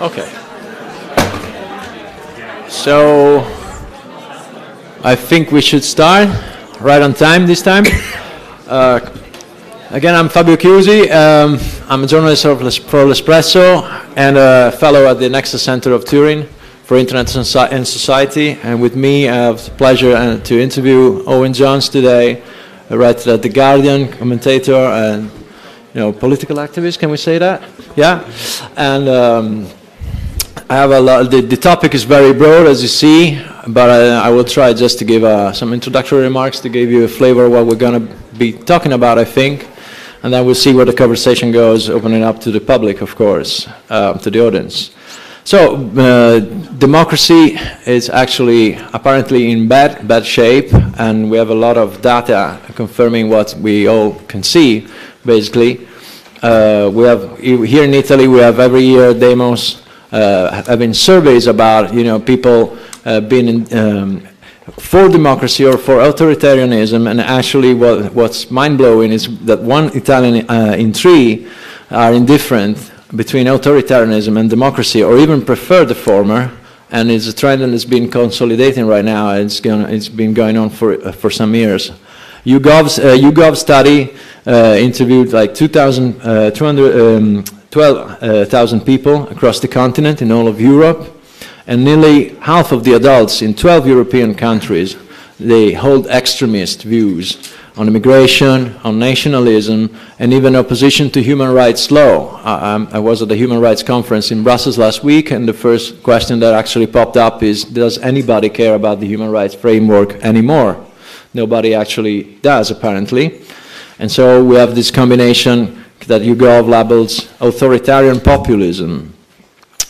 Okay. So I think we should start right on time this time. Uh, again, I'm Fabio Chiusi. Um, I'm a journalist for L'Espresso and a fellow at the Nexa Center of Turin for Internet and Society. And with me, I have the pleasure uh, to interview Owen Jones today, a writer at The Guardian, commentator, and you know, political activist. Can we say that? Yeah. And um, I have a lot. The, the, topic is very broad, as you see, but I, I will try just to give uh, some introductory remarks to give you a flavor of what we're going to be talking about. I think and then we'll see where the conversation goes, opening up to the public, of course, uh, to the audience. So, uh, democracy is actually apparently in bad, bad shape, and we have a lot of data confirming what we all can see, basically. Uh, we have, here in Italy, we have every year demos, uh, surveys about, you know, people uh, being in, um, for democracy or for authoritarianism. And actually, what, what's mind blowing is that one Italian uh, in three are indifferent between authoritarianism and democracy, or even prefer the former. And it's a trend that has been consolidating right now. It's, gonna, it's been going on for, uh, for some years. YouGov's, uh, YouGov study uh, interviewed like 2,000, uh, 12,000 uh, people across the continent in all of Europe and nearly half of the adults in 12 European countries, they hold extremist views on immigration, on nationalism, and even opposition to human rights law. I, I, was at a human rights conference in Brussels last week, and the first question that actually popped up is, does anybody care about the human rights framework anymore? Nobody actually does, apparently. And so we have this combination that YouGov labels authoritarian populism,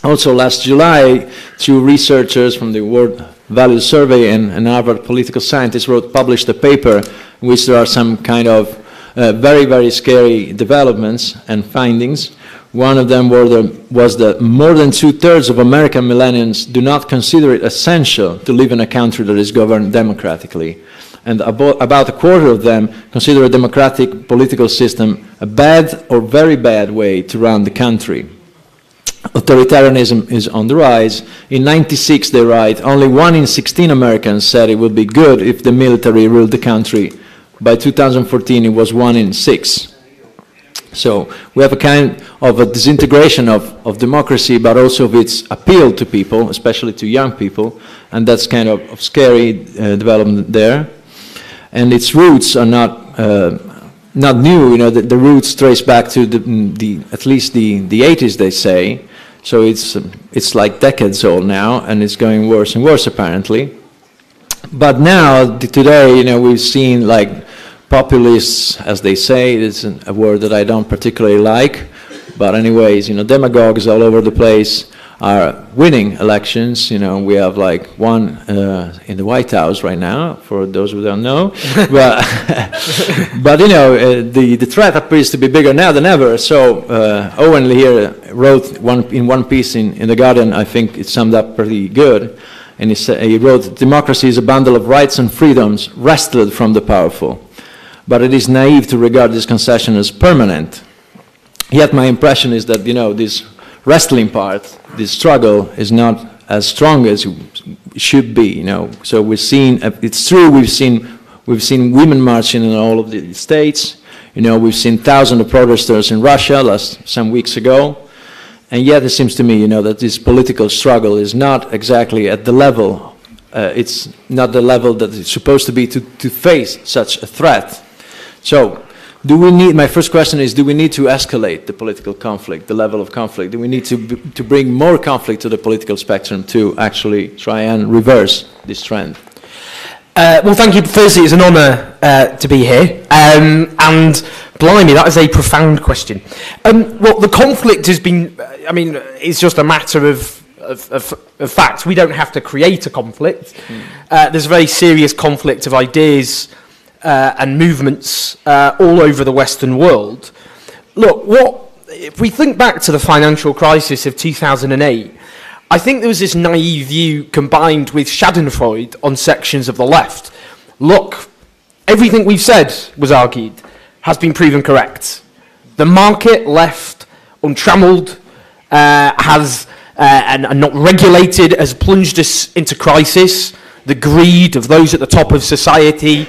also last July, two researchers from the World Values Survey and, and Harvard political scientists wrote, published a paper in which there are some kind of uh, very, very scary developments and findings. One of them the, was that more than two-thirds of American millennials do not consider it essential to live in a country that is governed democratically. And about, a quarter of them consider a democratic political system a bad or very bad way to run the country authoritarianism is on the rise. In 96, they write, only one in 16 Americans said it would be good if the military ruled the country. By 2014, it was one in six. So we have a kind of a disintegration of, of democracy, but also of its appeal to people, especially to young people, and that's kind of, of scary uh, development there. And its roots are not uh, not new. You know, the, the, roots trace back to the, the at least the, the 80s, they say, so it's, it's like decades old now, and it's going worse and worse apparently. But now, today, you know, we've seen like populists, as they say, it's a word that I don't particularly like, but anyways, you know, demagogues all over the place are winning elections. You know, we have like one uh, in the White House right now, for those who don't know. but, but, you know, uh, the, the threat appears to be bigger now than ever. So uh, Owen here wrote one, in one piece in, in The Guardian, I think it summed up pretty good. And he, sa- he wrote, democracy is a bundle of rights and freedoms wrested from the powerful. But it is naive to regard this concession as permanent. Yet my impression is that, you know, this wrestling part, the struggle is not as strong as it should be. You know, so we've seen. It's true. We've seen we've seen women marching in all of the states. You know, we've seen thousands of protesters in Russia last some weeks ago. And yet, it seems to me, you know, that this political struggle is not exactly at the level. Uh, it's not the level that it's supposed to be to, to face such a threat. So do we need, my first question is, do we need to escalate the political conflict, the level of conflict? Do we need to, to bring more conflict to the political spectrum to actually try and reverse this trend? Uh, well, thank you. Firstly, it's an honour uh, to be here. Um, and blimey, that is a profound question. Um, well, the conflict has been, I mean, it's just a matter of, of, of, of fact. We don't have to create a conflict. Mm. Uh, there's a very serious conflict of ideas uh, and movements uh, all over the Western world. Look, what, if we think back to the financial crisis of 2008, I think there was this naive view combined with Schadenfreude on sections of the left. Look, everything we've said, was argued, has been proven correct. The market left untrammeled uh, has uh, and, and not regulated has plunged us into crisis. The greed of those at the top of society.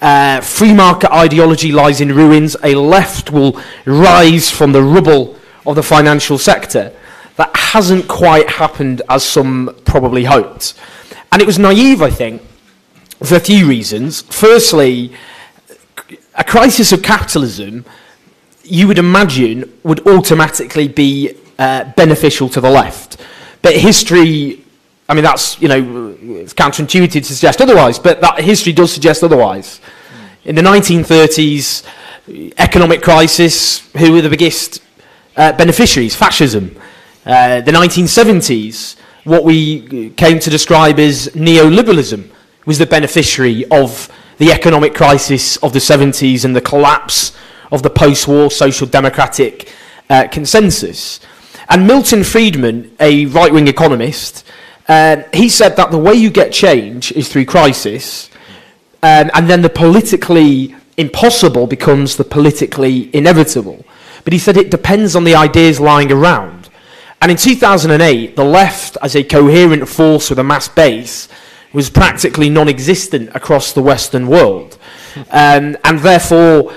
Uh, free market ideology lies in ruins. A left will rise from the rubble of the financial sector. That hasn't quite happened as some probably hoped. And it was naive, I think, for a few reasons. Firstly, a crisis of capitalism, you would imagine, would automatically be uh, beneficial to the left. But history, I mean, that's, you know, it's counterintuitive to suggest otherwise, but that history does suggest otherwise. In the 1930s, economic crisis, who were the biggest uh, beneficiaries? Fascism. Uh, the 1970s, what we came to describe as neoliberalism was the beneficiary of the economic crisis of the 70s and the collapse of the post-war social democratic uh, consensus. And Milton Friedman, a right wing economist, uh, he said that the way you get change is through crisis, um, and then the politically impossible becomes the politically inevitable. But he said it depends on the ideas lying around. And in 2008, the left, as a coherent force with a mass base, was practically non existent across the Western world. Um, and therefore,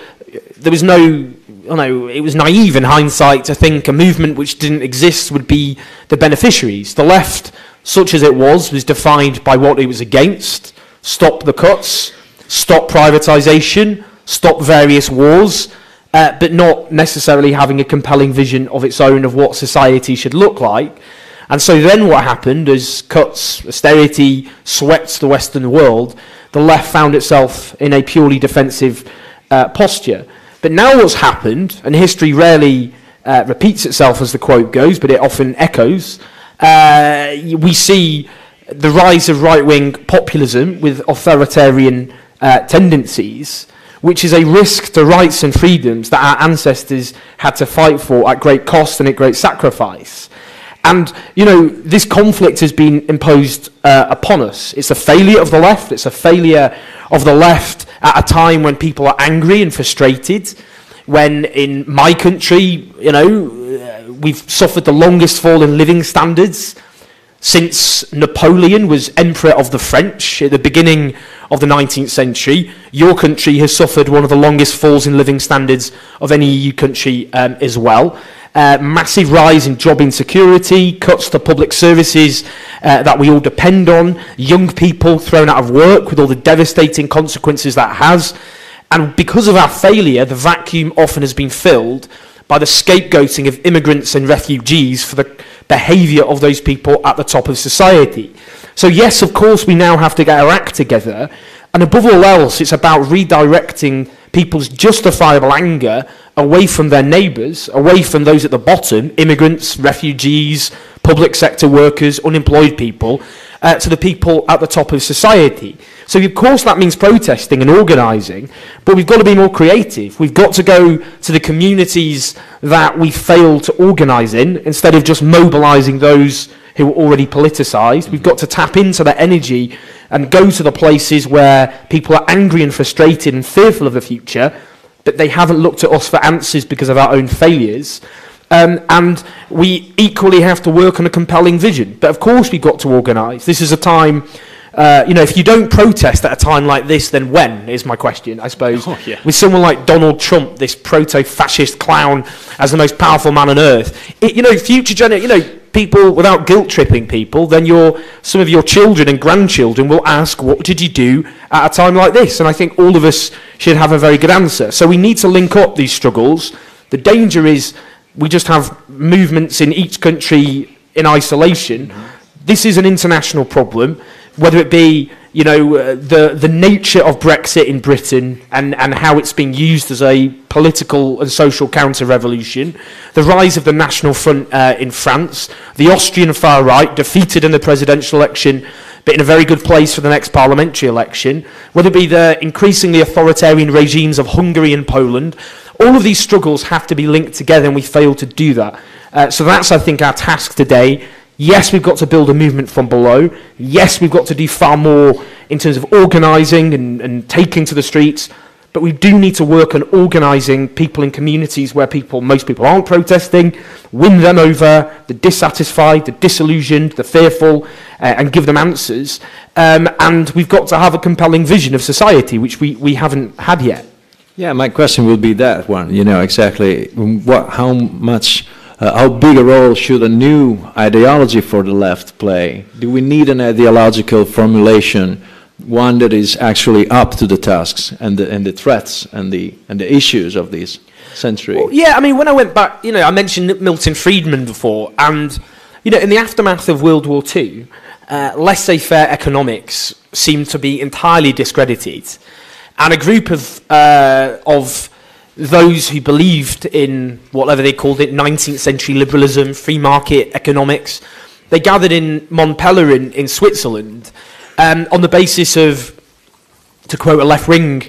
there was no you know, it was naive in hindsight to think a movement which didn't exist would be the beneficiaries. The left, such as it was, was defined by what it was against. Stop the cuts, stop privatisation, stop various wars, uh, but not necessarily having a compelling vision of its own of what society should look like. And so then what happened as cuts, austerity swept the Western world, the left found itself in a purely defensive uh, posture. But now what's happened, and history rarely uh, repeats itself as the quote goes, but it often echoes, uh, we see the rise of right wing populism with authoritarian uh, tendencies, which is a risk to rights and freedoms that our ancestors had to fight for at great cost and at great sacrifice. And, you know, this conflict has been imposed uh, upon us. It's a failure of the left. It's a failure of the left at a time when people are angry and frustrated. When in my country, you know, we've suffered the longest fall in living standards since Napoleon was Emperor of the French at the beginning of the 19th century. Your country has suffered one of the longest falls in living standards of any EU country um, as well. Uh, massive rise in job insecurity, cuts to public services uh, that we all depend on, young people thrown out of work with all the devastating consequences that has. And because of our failure, the vacuum often has been filled by the scapegoating of immigrants and refugees for the behaviour of those people at the top of society. So, yes, of course, we now have to get our act together. And above all else, it's about redirecting people's justifiable anger away from their neighbours, away from those at the bottom immigrants, refugees, public sector workers, unemployed people uh, to the people at the top of society. So, of course, that means protesting and organising, but we've got to be more creative. We've got to go to the communities that we fail to organise in instead of just mobilising those who are already politicised. We've got to tap into that energy and go to the places where people are angry and frustrated and fearful of the future, but they haven't looked at us for answers because of our own failures. Um, and we equally have to work on a compelling vision. But of course, we've got to organise. This is a time, uh, you know, if you don't protest at a time like this, then when is my question, I suppose. Oh, yeah. With someone like Donald Trump, this proto fascist clown, as the most powerful man on earth, it, you know, future gener- you know, people without guilt tripping people, then your some of your children and grandchildren will ask, "What did you do at a time like this?" And I think all of us should have a very good answer. So we need to link up these struggles. The danger is we just have movements in each country in isolation. This is an international problem, whether it be you know uh, the the nature of Brexit in Britain and and how it's being used as a political and social counter revolution, the rise of the National Front uh, in France, the Austrian far right defeated in the presidential election. But in a very good place for the next parliamentary election, whether it be the increasingly authoritarian regimes of Hungary and Poland, all of these struggles have to be linked together and we fail to do that. Uh, so that's, I think, our task today, Yes, we've got to build a movement from below. Yes, we've got to do far more in terms of organising and, and taking to the streets. but we do need to work on organising people in communities where people, most people aren't protesting, win them over, the dissatisfied, the disillusioned, the fearful, uh, and give them answers. Um, and we've got to have a compelling vision of society, which we, we haven't had yet. Yeah, my question will be that one, you know, exactly what, how much, uh, how big a role should a new ideology for the left play? Do we need an ideological formulation one that is actually up to the tasks and the, and the threats and the, and the issues of this century. Well, yeah, I mean, when I went back, you know, I mentioned Milton Friedman before, and, you know, in the aftermath of World War II, uh, laissez faire economics seemed to be entirely discredited. And a group of, uh, of those who believed in whatever they called it 19th century liberalism, free market economics, they gathered in Mont Pelerin in, in Switzerland um, on the basis of, to quote a left wing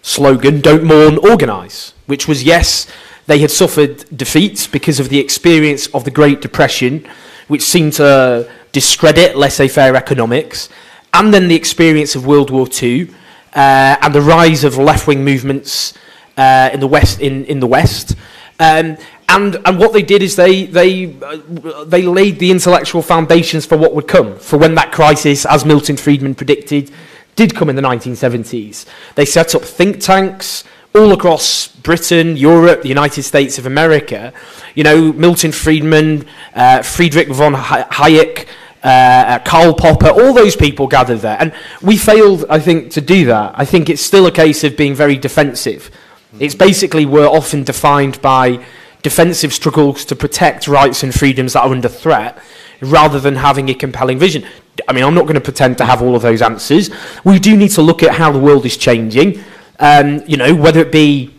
slogan, don't mourn, organise, which was yes, they had suffered defeats because of the experience of the Great Depression, which seemed to discredit laissez faire economics, and then the experience of World War II uh, and the rise of left-wing movements uh, in the west in in the west um, and and what they did is they they uh, they laid the intellectual foundations for what would come for when that crisis as Milton Friedman predicted did come in the 1970s they set up think tanks all across Britain, Europe, the United States of America. You know, Milton Friedman, uh, Friedrich von Hayek, uh, Karl Popper, all those people gathered there. And we failed, I think, to do that. I think it's still a case of being very defensive. It's basically we're often defined by defensive struggles to protect rights and freedoms that are under threat rather than having a compelling vision. I mean, I'm not going to pretend to have all of those answers. We do need to look at how the world is changing, um, you know, whether it be,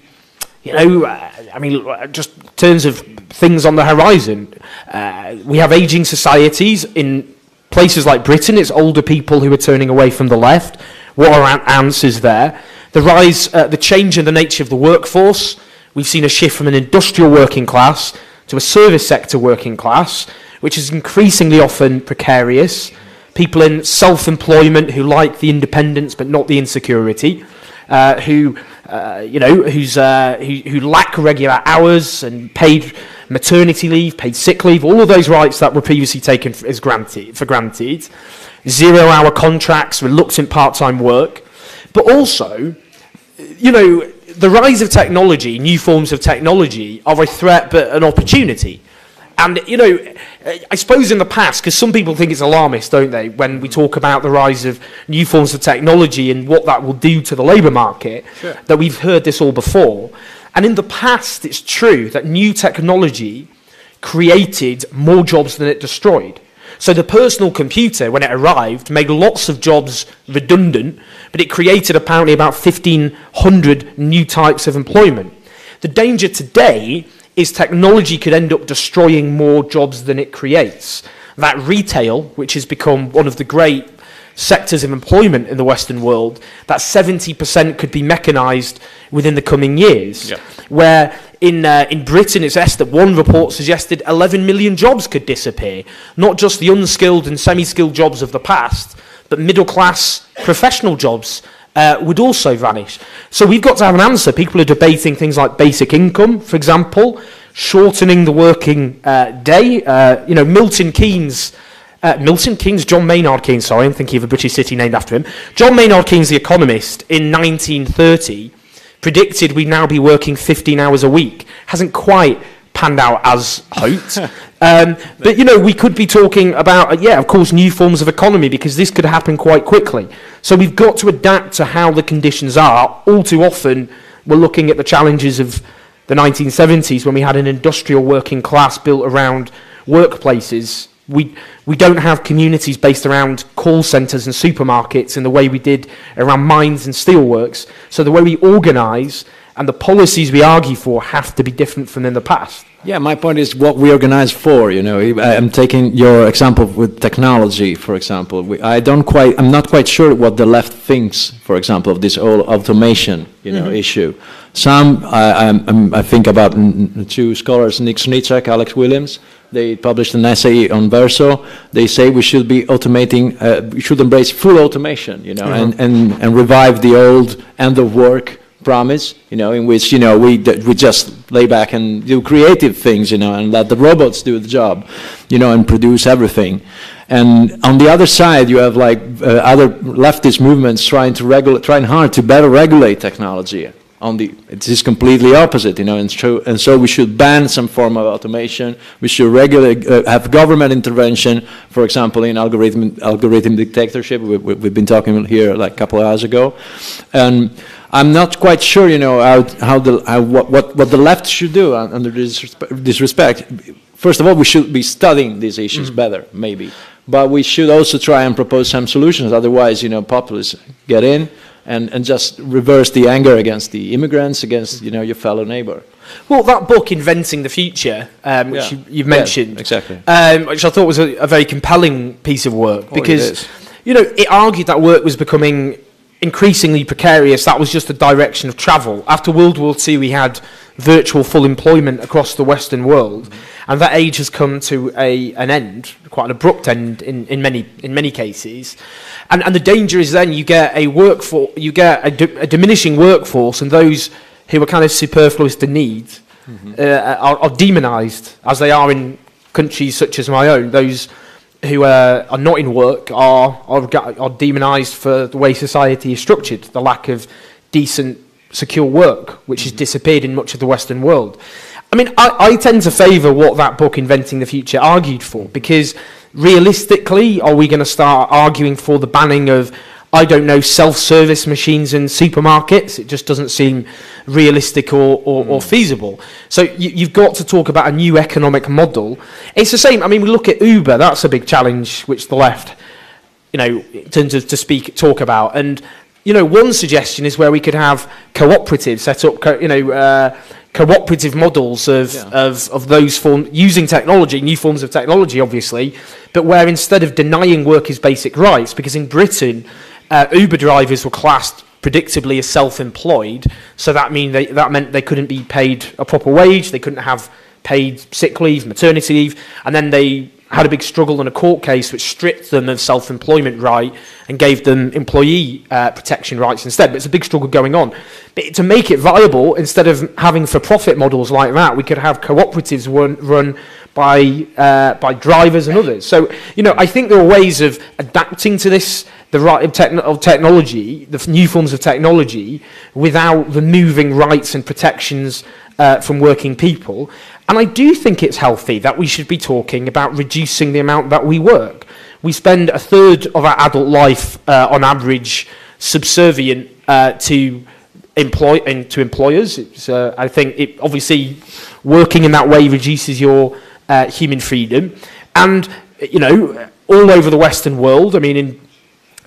you know, uh, I mean, uh, just in terms of things on the horizon, uh, we have aging societies in places like Britain. It's older people who are turning away from the left. What are answers there? The rise, uh, the change in the nature of the workforce. We've seen a shift from an industrial working class to a service sector working class, which is increasingly often precarious. People in self employment who like the independence but not the insecurity. Uh, who, uh, you know, who's, uh, who, who lack regular hours and paid maternity leave, paid sick leave, all of those rights that were previously taken as granted, for granted. Zero hour contracts, reluctant part time work. But also, you know, the rise of technology, new forms of technology, are a threat but an opportunity. And, you know, I suppose in the past, because some people think it's alarmist, don't they, when we talk about the rise of new forms of technology and what that will do to the labour market, sure. that we've heard this all before. And in the past, it's true that new technology created more jobs than it destroyed. So the personal computer, when it arrived, made lots of jobs redundant, but it created apparently about 1,500 new types of employment. The danger today is technology could end up destroying more jobs than it creates. That retail, which has become one of the great sectors of employment in the Western world, that 70% could be mechanized within the coming years. Yeah. Where in, uh, in Britain, it's estimated, one report suggested 11 million jobs could disappear. Not just the unskilled and semi skilled jobs of the past, but middle class professional jobs uh, would also vanish. So we've got to have an answer. People are debating things like basic income, for example, shortening the working uh, day. Uh, you know, Milton Keynes. Uh, Milton Keynes, John Maynard Keynes, sorry, I'm thinking of a British city named after him. John Maynard Keynes, the economist, in 1930, predicted we'd now be working 15 hours a week. Hasn't quite panned out as hoped. um, but, you know, we could be talking about, uh, yeah, of course, new forms of economy because this could happen quite quickly. So we've got to adapt to how the conditions are. All too often, we're looking at the challenges of the 1970s when we had an industrial working class built around workplaces we, we don't have communities based around call centres and supermarkets in the way we did around mines and steelworks. So the way we organise and the policies we argue for have to be different from in the past. Yeah, my point is what we organize for. You know, I'm taking your example with technology, for example. We, I don't quite, I'm not quite sure what the left thinks, for example, of this whole automation, you know, mm-hmm. issue. Some, I, I, I think about two scholars, Nick Srnicek, Alex Williams, they published an essay on Verso. They say we should be automating, uh, we should embrace full automation, you know, mm-hmm. and, and, and revive the old end of work promise, you know, in which, you know, we, we just lay back and do creative things, you know, and let the robots do the job, you know, and produce everything. And on the other side, you have like uh, other leftist movements trying to regulate, trying hard to better regulate technology. On the, it is completely opposite, you know, and so, and so we should ban some form of automation. We should regulate, uh, have government intervention, for example, in algorithm, algorithm dictatorship. We, we, we've been talking here like a couple of hours ago. And I'm not quite sure, you know, how, how the, how, what, what, what the left should do under this, this respect. First of all, we should be studying these issues mm. better, maybe. But we should also try and propose some solutions. Otherwise, you know, populists get in and, and just reverse the anger against the immigrants, against, you know, your fellow neighbor. Well, that book, Inventing the Future, um, which yeah. you, have mentioned, yeah, exactly, um, which I thought was a, a, very compelling piece of work oh, because, you know, it argued that work was becoming increasingly precarious, that was just the direction of travel. After World War II, we had virtual full employment across the Western world, mm. and that age has come to a, an end, quite an abrupt end in, in, many, in many cases. And, and the danger is then you get a workforce, you get a, di a diminishing workforce, and those who are kind of superfluous to need mm -hmm. uh, are, are demonized, as they are in countries such as my own, those who uh, are not in work are, are, are demonized for the way society is structured, the lack of decent, secure work, which has mm-hmm. disappeared in much of the Western world. I mean, I, I tend to favour what that book, Inventing the Future, argued for, because realistically, are we going to start arguing for the banning of I don't know, self-service machines in supermarkets. It just doesn't seem realistic or, or, mm. or hmm. feasible. So you, have got to talk about a new economic model. It's the same. I mean, we look at Uber. That's a big challenge which the left, you know, tends to, to speak talk about. And you know, one suggestion is where we could have cooperatives set up. Co you know. Uh, cooperative models of, yeah. of, of those form using technology, new forms of technology, obviously, but where instead of denying workers basic rights, because in Britain uh, Uber drivers were classed predictably as self-employed, so that mean they, that meant they couldn't be paid a proper wage, they couldn't have paid sick leave, maternity leave, and then they had a big struggle in a court case which stripped them of self-employment right and gave them employee uh, protection rights instead. But it's a big struggle going on. But to make it viable, instead of having for-profit models like that, we could have cooperatives run, run by, uh, by drivers and others. So, you know, I think there are ways of adapting to this the right of, techn- of technology, the new forms of technology, without removing rights and protections uh, from working people. And I do think it's healthy that we should be talking about reducing the amount that we work. We spend a third of our adult life, uh, on average, subservient uh, to employ and to employers. Uh, I think it obviously working in that way reduces your uh, human freedom, and you know all over the Western world. I mean, in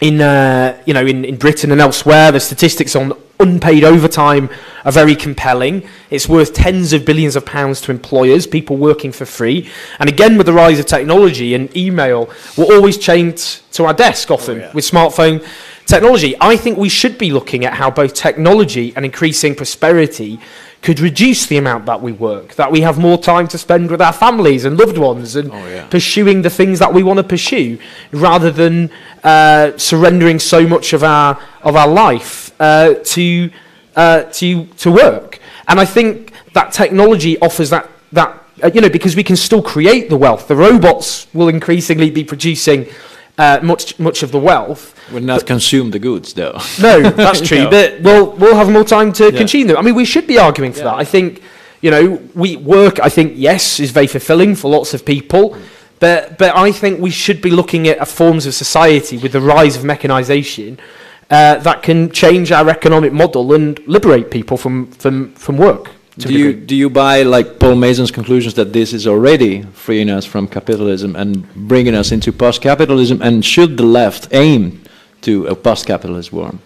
in, uh, you know, in, in Britain and elsewhere, the statistics on unpaid overtime are very compelling. It's worth tens of billions of pounds to employers, people working for free. And again, with the rise of technology and email, we're always chained to our desk often oh, yeah. with smartphone technology. I think we should be looking at how both technology and increasing prosperity could reduce the amount that we work, that we have more time to spend with our families and loved ones and oh, yeah. pursuing the things that we want to pursue rather than uh, surrendering so much of our, of our life uh, to, uh, to, to work. And I think that technology offers that, that uh, you know, because we can still create the wealth. The robots will increasingly be producing uh, much much of the wealth. We'll not but, consume the goods, though. No, that's true. no. But we'll we'll have more time to yeah. consume them. I mean, we should be arguing for yeah. that. I think you know, we work. I think yes is very fulfilling for lots of people. But, but I think we should be looking at forms of society with the rise of mechanisation uh, that can change our economic model and liberate people from, from, from work. Do you, do you buy like Paul Mason's conclusions that this is already freeing us from capitalism and bringing us into post-capitalism? And should the left aim to a post-capitalist world?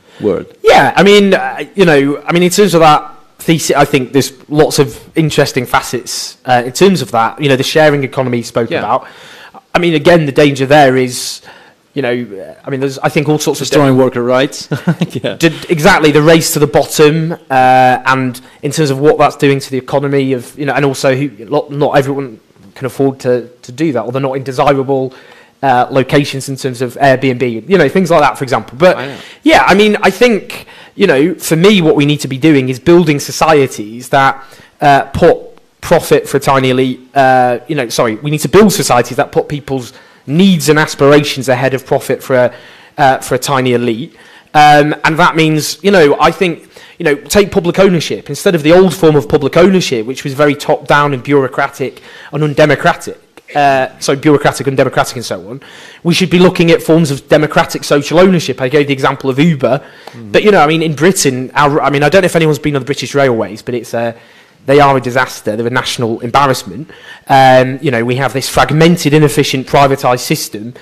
Yeah, I mean, uh, you know, I mean, in terms of that thesis, I think there's lots of interesting facets uh, in terms of that. You know, the sharing economy spoke yeah. about. I mean, again, the danger there is you know, I mean, there's I think all sorts of destroying of worker rights. yeah. Did, exactly the race to the bottom, uh, and in terms of what that's doing to the economy of you know, and also who, not, not everyone can afford to to do that, or they're not in desirable uh, locations in terms of Airbnb, you know, things like that, for example. But I yeah, I mean, I think, you know, for me, what we need to be doing is building societies that uh, put profit for a tiny elite, uh, you know, sorry, we need to build societies that put people's needs and aspirations ahead of profit for a, uh, for a tiny elite. Um, and that means, you know, I think, you know, take public ownership. Instead of the old form of public ownership, which was very top down and bureaucratic and undemocratic, uh, so bureaucratic, undemocratic, and so on. We should be looking at forms of democratic social ownership. I gave the example of Uber, but you know, I mean, in Britain, our, I mean, I don't know if anyone's been on the British Railways, but it's a They are a disaster. They're a national embarrassment. Um, you know, we have this fragmented, inefficient, privatised system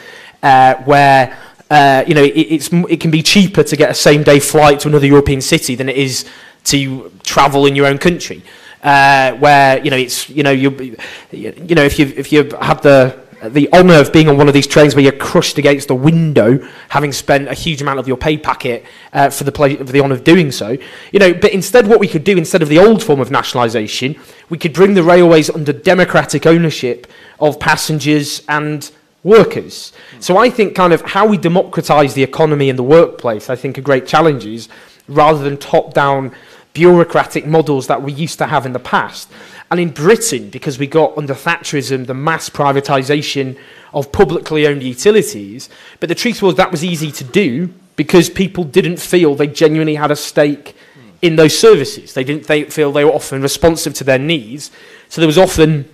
uh, where uh, you know, it, it's, it can be cheaper to get a same day flight to another European city than it is to travel in your own country. Uh, where, you know, it's, you know, you, you know, if you, if you had the, the honour of being on one of these trains where you're crushed against the window, having spent a huge amount of your pay packet uh, for the ple- for the honour of doing so, you know. But instead, what we could do instead of the old form of nationalisation, we could bring the railways under democratic ownership of passengers and workers. So I think kind of how we democratise the economy and the workplace, I think are great challenges, rather than top-down bureaucratic models that we used to have in the past. And in Britain, because we got under Thatcherism the mass privatisation of publicly owned utilities, but the truth was that was easy to do because people didn't feel they genuinely had a stake in those services. They didn't they feel they were often responsive to their needs. So there was often,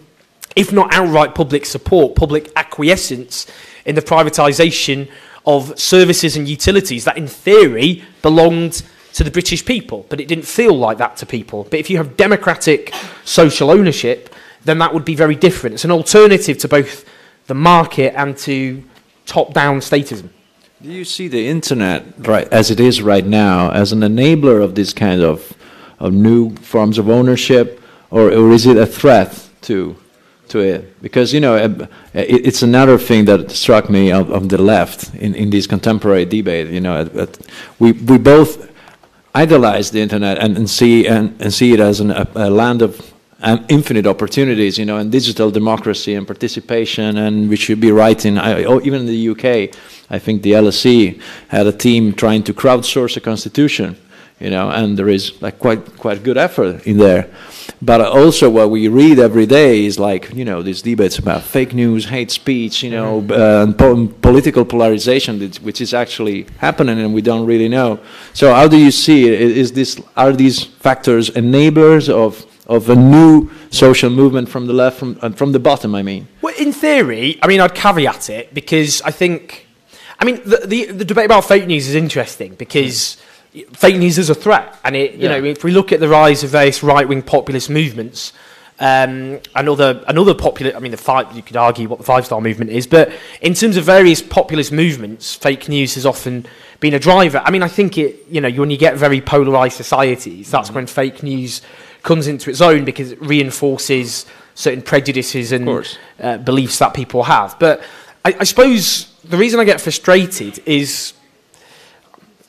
if not outright public support, public acquiescence in the privatisation of services and utilities that in theory belonged to the British people, but it didn't feel like that to people. But if you have democratic social ownership, then that would be very different. It's an alternative to both the market and to top-down statism. Do you see the internet right as it is right now as an enabler of this kind of, of new forms of ownership, or, or is it a threat to to it? Because you know uh, it, it's another thing that struck me of, of the left in, in this contemporary debate. You know, at, at, we we both idolize the internet and, and see and, and see it as an, a, a land of um, infinite opportunities, you know, and digital democracy and participation, and we should be writing. I, oh, even in the UK, I think the LSE had a team trying to crowdsource a constitution, you know, and there is like quite quite good effort in there. But also, what we read every day is like you know these debates about fake news, hate speech, you know, uh, and po- political polarization, which- which is actually happening, and we don't really know. So, how do you see it? Is this are these factors enablers of of a new social movement from the left, from uh, from the bottom? I mean. Well, in theory, I mean, I'd caveat it because I think, I mean, the, the, the debate about fake news is interesting because fake news is a threat. And, it, you Yeah. know, if we look at the rise of various right wing populist movements, um, another, another popular, I mean, the five, you could argue what the five star movement is, but in terms of various populist movements, fake news has often been a driver. I mean, I think it, you know, when you get very polarized societies, that's when fake news comes into its own because it reinforces certain prejudices and uh, beliefs that people have. But I, I suppose the reason I get frustrated is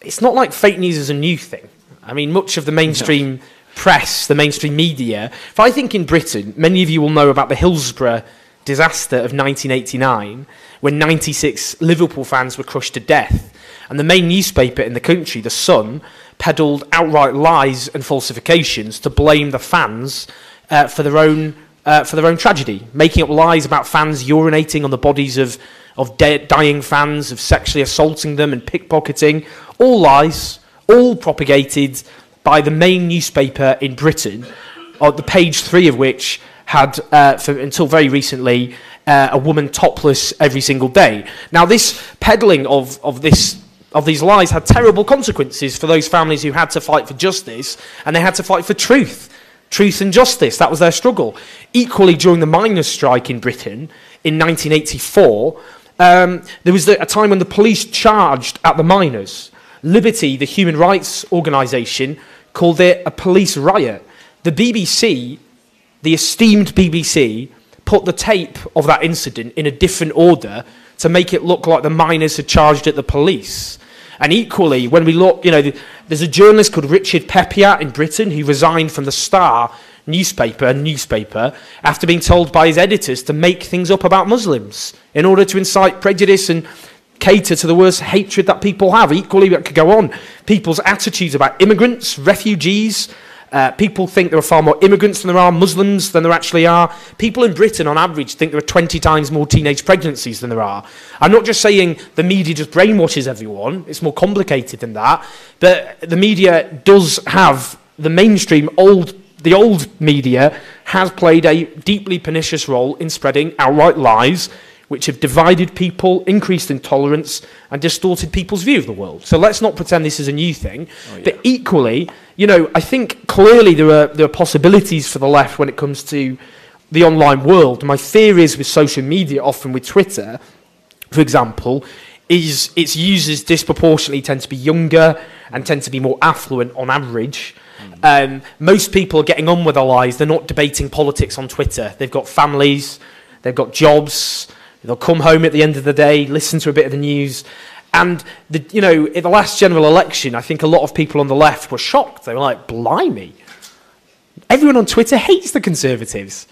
it's not like fake news is a new thing. I mean, much of the mainstream press, the mainstream media, if I think in Britain, many of you will know about the Hillsborough disaster of 1989 when 96 Liverpool fans were crushed to death. And the main newspaper in the country, The Sun, peddled outright lies and falsifications to blame the fans uh, for their own uh, for their own tragedy, making up lies about fans urinating on the bodies of of dead, dying fans, of sexually assaulting them and pickpocketing. All lies, all propagated by the main newspaper in Britain, on the page three of which had, uh, for, until very recently, uh, a woman topless every single day. Now, this peddling of, of this of these lies had terrible consequences for those families who had to fight for justice and they had to fight for truth. Truth and justice, that was their struggle. Equally, during the miners' strike in Britain in 1984, um, there was a time when the police charged at the miners. Liberty, the human rights organisation, called it a police riot. The BBC, the esteemed BBC, put the tape of that incident in a different order to make it look like the miners had charged at the police. And equally, when we look, you know, there's a journalist called Richard Peppiatt in Britain who resigned from the Star newspaper and newspaper after being told by his editors to make things up about Muslims in order to incite prejudice and cater to the worst hatred that people have. Equally, that could go on. People's attitudes about immigrants, refugees. Uh, people think there are far more immigrants than there are Muslims than there actually are. People in Britain, on average, think there are 20 times more teenage pregnancies than there are. I'm not just saying the media just brainwashes everyone, it's more complicated than that. But the media does have the mainstream old the old media has played a deeply pernicious role in spreading outright lies which have divided people, increased intolerance, and distorted people's view of the world. So let's not pretend this is a new thing. Oh, yeah. But equally, you know, I think clearly there are, there are possibilities for the left when it comes to the online world. My fear is with social media, often with Twitter, for example, is its users disproportionately tend to be younger and tend to be more affluent on average. Um, most people are getting on with their lives. They're not debating politics on Twitter. They've got families, they've got jobs. They'll come home at the end of the day, listen to a bit of the news. And, the, you know, in the last general election, I think a lot of people on the left were shocked. They were like, blimey, Everyone on Twitter hates the Conservatives.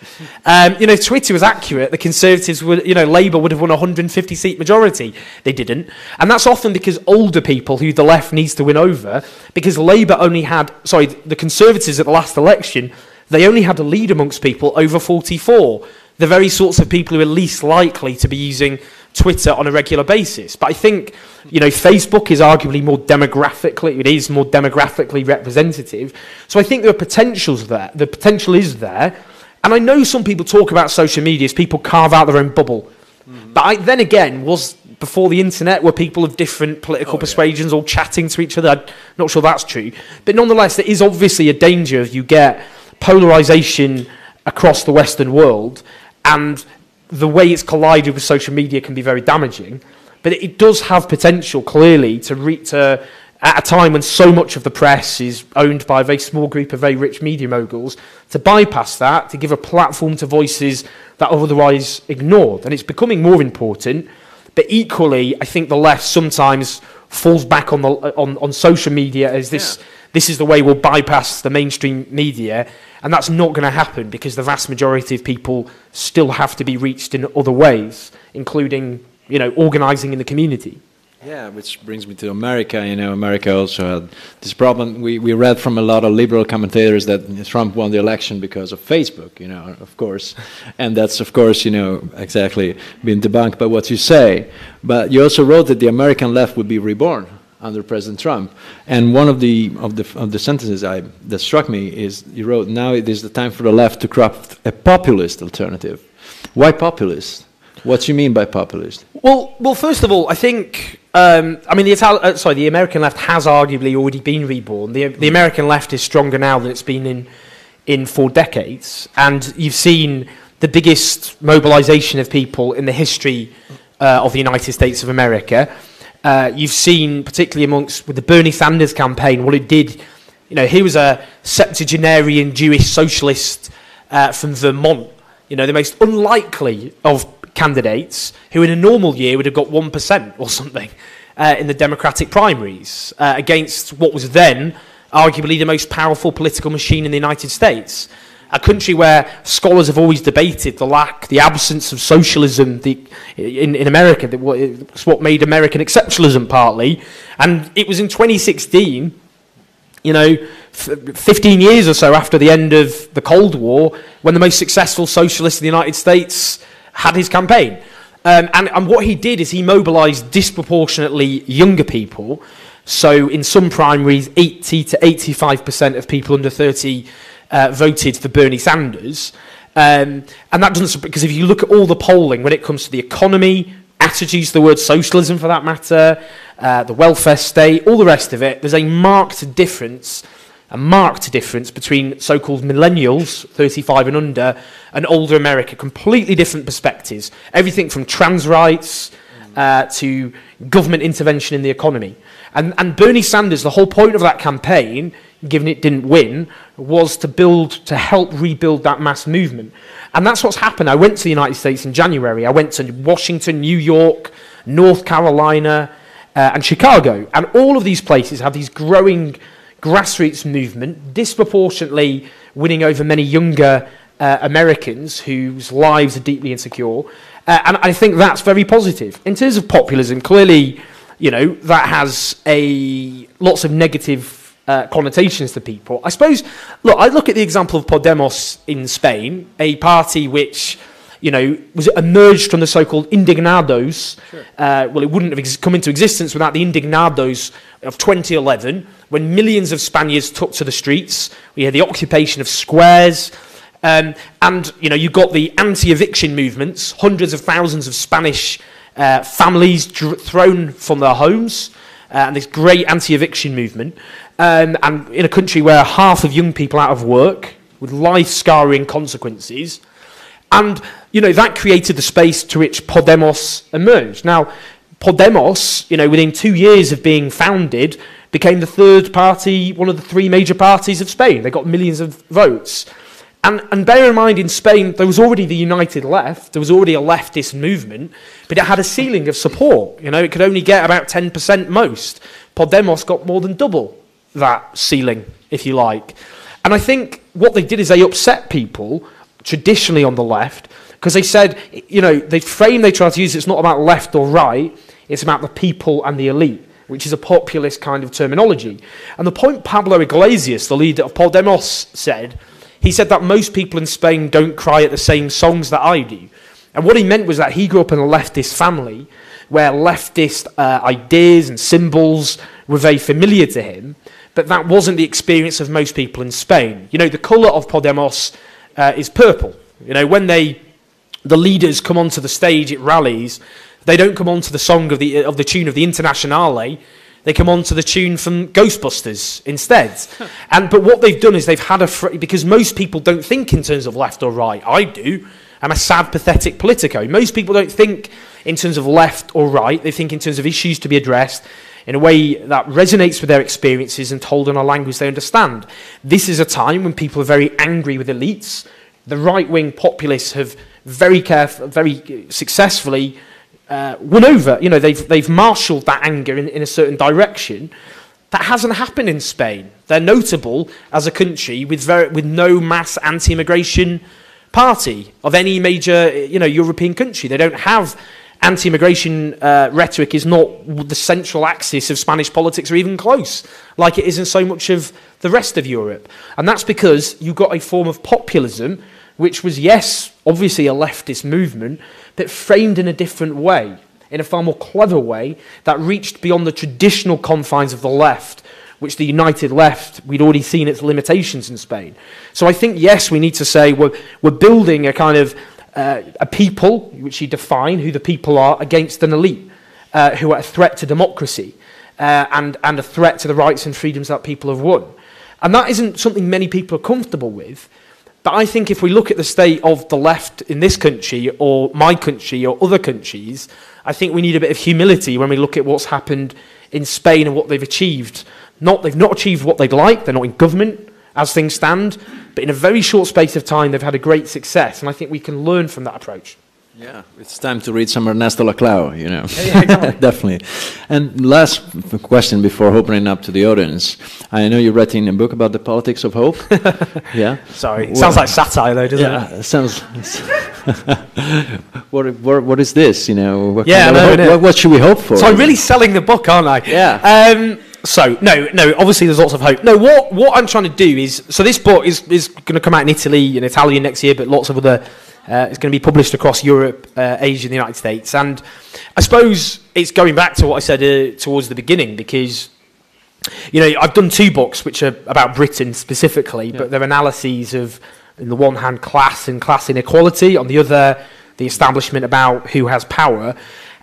Um, you know, if Twitter was accurate, the Conservatives would, you know, Labour would have won a 150 seat majority. They didn't. And that's often because older people who the left needs to win over, because Labour only had, sorry, the Conservatives at the last election, they only had a lead amongst people over 44. The very sorts of people who are least likely to be using Twitter on a regular basis. But I think, you know, Facebook is arguably more demographically, it is more demographically representative. So I think there are potentials there. The potential is there. And I know some people talk about social media as people carve out their own bubble. Mm-hmm. But I, then again, was before the internet were people of different political oh, persuasions yeah. all chatting to each other. I'm not sure that's true. But nonetheless, there is obviously a danger if you get polarization across the Western world and the way it's collided with social media can be very damaging. But it does have potential, clearly, to reach at a time when so much of the press is owned by a very small group of very rich media moguls, to bypass that, to give a platform to voices that are otherwise ignored. And it's becoming more important. But equally, I think the left sometimes falls back on, the, on, on social media as this, yeah. This is the way we'll bypass the mainstream media. And that's not going to happen because the vast majority of people still have to be reached in other ways, including you know, organising in the community. Yeah, which brings me to America. You know, America also had this problem. We, we read from a lot of liberal commentators that Trump won the election because of Facebook, you know, of course. And that's, of course, you know, exactly been debunked by what you say. But you also wrote that the American left would be reborn under President Trump. And one of the of the of the sentences I, that struck me is you wrote, "Now it is the time for the left to craft a populist alternative." Why populist? What do you mean by populist? Well, well, first of all, I think um, I mean the Itali- uh, sorry, the American left has arguably already been reborn. The the American left is stronger now than it's been in in four decades, and you've seen the biggest mobilization of people in the history uh, of the United States of America. Uh, you've seen, particularly amongst with the Bernie Sanders campaign, what it did. You know, he was a septuagenarian Jewish socialist uh, from Vermont. You know, the most unlikely of candidates who, in a normal year, would have got one percent or something uh, in the Democratic primaries uh, against what was then arguably the most powerful political machine in the United States a country where scholars have always debated the lack, the absence of socialism the, in, in America. It's what made American exceptionalism partly. And it was in 2016, you know, 15 years or so after the end of the Cold War, when the most successful socialist in the United States had his campaign. Um, and, and what he did is he mobilized disproportionately younger people. So in some primaries, 80 to 85% of people under 30 uh, voted for Bernie Sanders. Um, and that doesn't, because if you look at all the polling when it comes to the economy, attitudes to the word socialism for that matter, uh, the welfare state, all the rest of it, there's a marked difference, a marked difference between so-called millennials, 35 and under, and older America. Completely different perspectives. Everything from trans rights uh, to government intervention in the economy. And, and Bernie Sanders, the whole point of that campaign given it didn't win, was to build, to help rebuild that mass movement. And that's what's happened. I went to the United States in January. I went to Washington, New York, North Carolina, uh, and Chicago. And all of these places have these growing grassroots movement, disproportionately winning over many younger uh, Americans whose lives are deeply insecure. Uh, and I think that's very positive. In terms of populism, clearly, you know, that has a lots of negative uh, connotations to people. I suppose, look, I look at the example of Podemos in Spain, a party which you know, was emerged from the so-called indignados. Sure. Uh, well, it wouldn't have ex- come into existence without the indignados of 2011, when millions of Spaniards took to the streets. We had the occupation of squares. Um, and, you know, you got the anti-eviction movements, hundreds of thousands of Spanish uh, families thrown from their homes, uh, and this great anti-eviction movement, um, and in a country where half of young people out of work with life-scarring consequences, and you know that created the space to which Podemos emerged. Now, Podemos, you know, within two years of being founded, became the third party, one of the three major parties of Spain. They got millions of votes. And, and bear in mind, in Spain, there was already the United Left, there was already a leftist movement, but it had a ceiling of support. You know, it could only get about 10% most. Podemos got more than double that ceiling, if you like. And I think what they did is they upset people traditionally on the left, because they said, you know, the frame they try to use, it's not about left or right, it's about the people and the elite, which is a populist kind of terminology. And the point Pablo Iglesias, the leader of Podemos, said, he said that most people in Spain don't cry at the same songs that I do. And what he meant was that he grew up in a leftist family where leftist uh, ideas and symbols were very familiar to him, but that wasn't the experience of most people in Spain. You know, the colour of Podemos uh, is purple. You know, when they, the leaders come onto the stage at rallies, they don't come onto the song of the, of the tune of the Internationale. They come on to the tune from Ghostbusters instead. and, but what they've done is they've had a... Fr- because most people don't think in terms of left or right. I do. I'm a sad, pathetic politico. Most people don't think in terms of left or right. They think in terms of issues to be addressed in a way that resonates with their experiences and told in a language they understand. This is a time when people are very angry with elites. The right wing populists have very careful, very successfully uh, won over. You know, they've, they've marshaled that anger in, in a certain direction. That hasn't happened in Spain. They're notable as a country with, very, with no mass anti immigration party of any major you know, European country. They don't have anti-immigration uh, rhetoric is not the central axis of Spanish politics or even close, like it is in so much of the rest of Europe. And that's because you've got a form of populism, which was, yes, obviously a leftist movement, but framed in a different way, in a far more clever way that reached beyond the traditional confines of the left, which the United Left, we'd already seen its limitations in Spain. So I think, yes, we need to say we're, we're building a kind of uh, a people, which you define who the people are, against an elite uh, who are a threat to democracy uh, and, and a threat to the rights and freedoms that people have won. And that isn't something many people are comfortable with. But I think if we look at the state of the left in this country, or my country, or other countries, I think we need a bit of humility when we look at what's happened in Spain and what they've achieved. Not, they've not achieved what they'd like, they're not in government as things stand, but in a very short space of time, they've had a great success, and I think we can learn from that approach. Yeah, it's time to read some Ernesto Laclau, you know. Yeah, Definitely. And last question before opening up to the audience. I know you're writing a book about the politics of hope. yeah. Sorry. Sounds like satire, though, doesn't yeah, it? sounds. what, what, what is this? You know. What, yeah. What, no, what, what, should we hope for? So I'm really selling the book, aren't I? Yeah. Um, so no, no. Obviously, there's lots of hope. No, what what I'm trying to do is so this book is is going to come out in Italy and Italian next year, but lots of other. Uh, it's going to be published across Europe, uh, Asia, and the United States. And I suppose it's going back to what I said uh, towards the beginning because you know I've done two books which are about Britain specifically, yeah. but they're analyses of, on the one hand, class and class inequality, on the other, the establishment about who has power.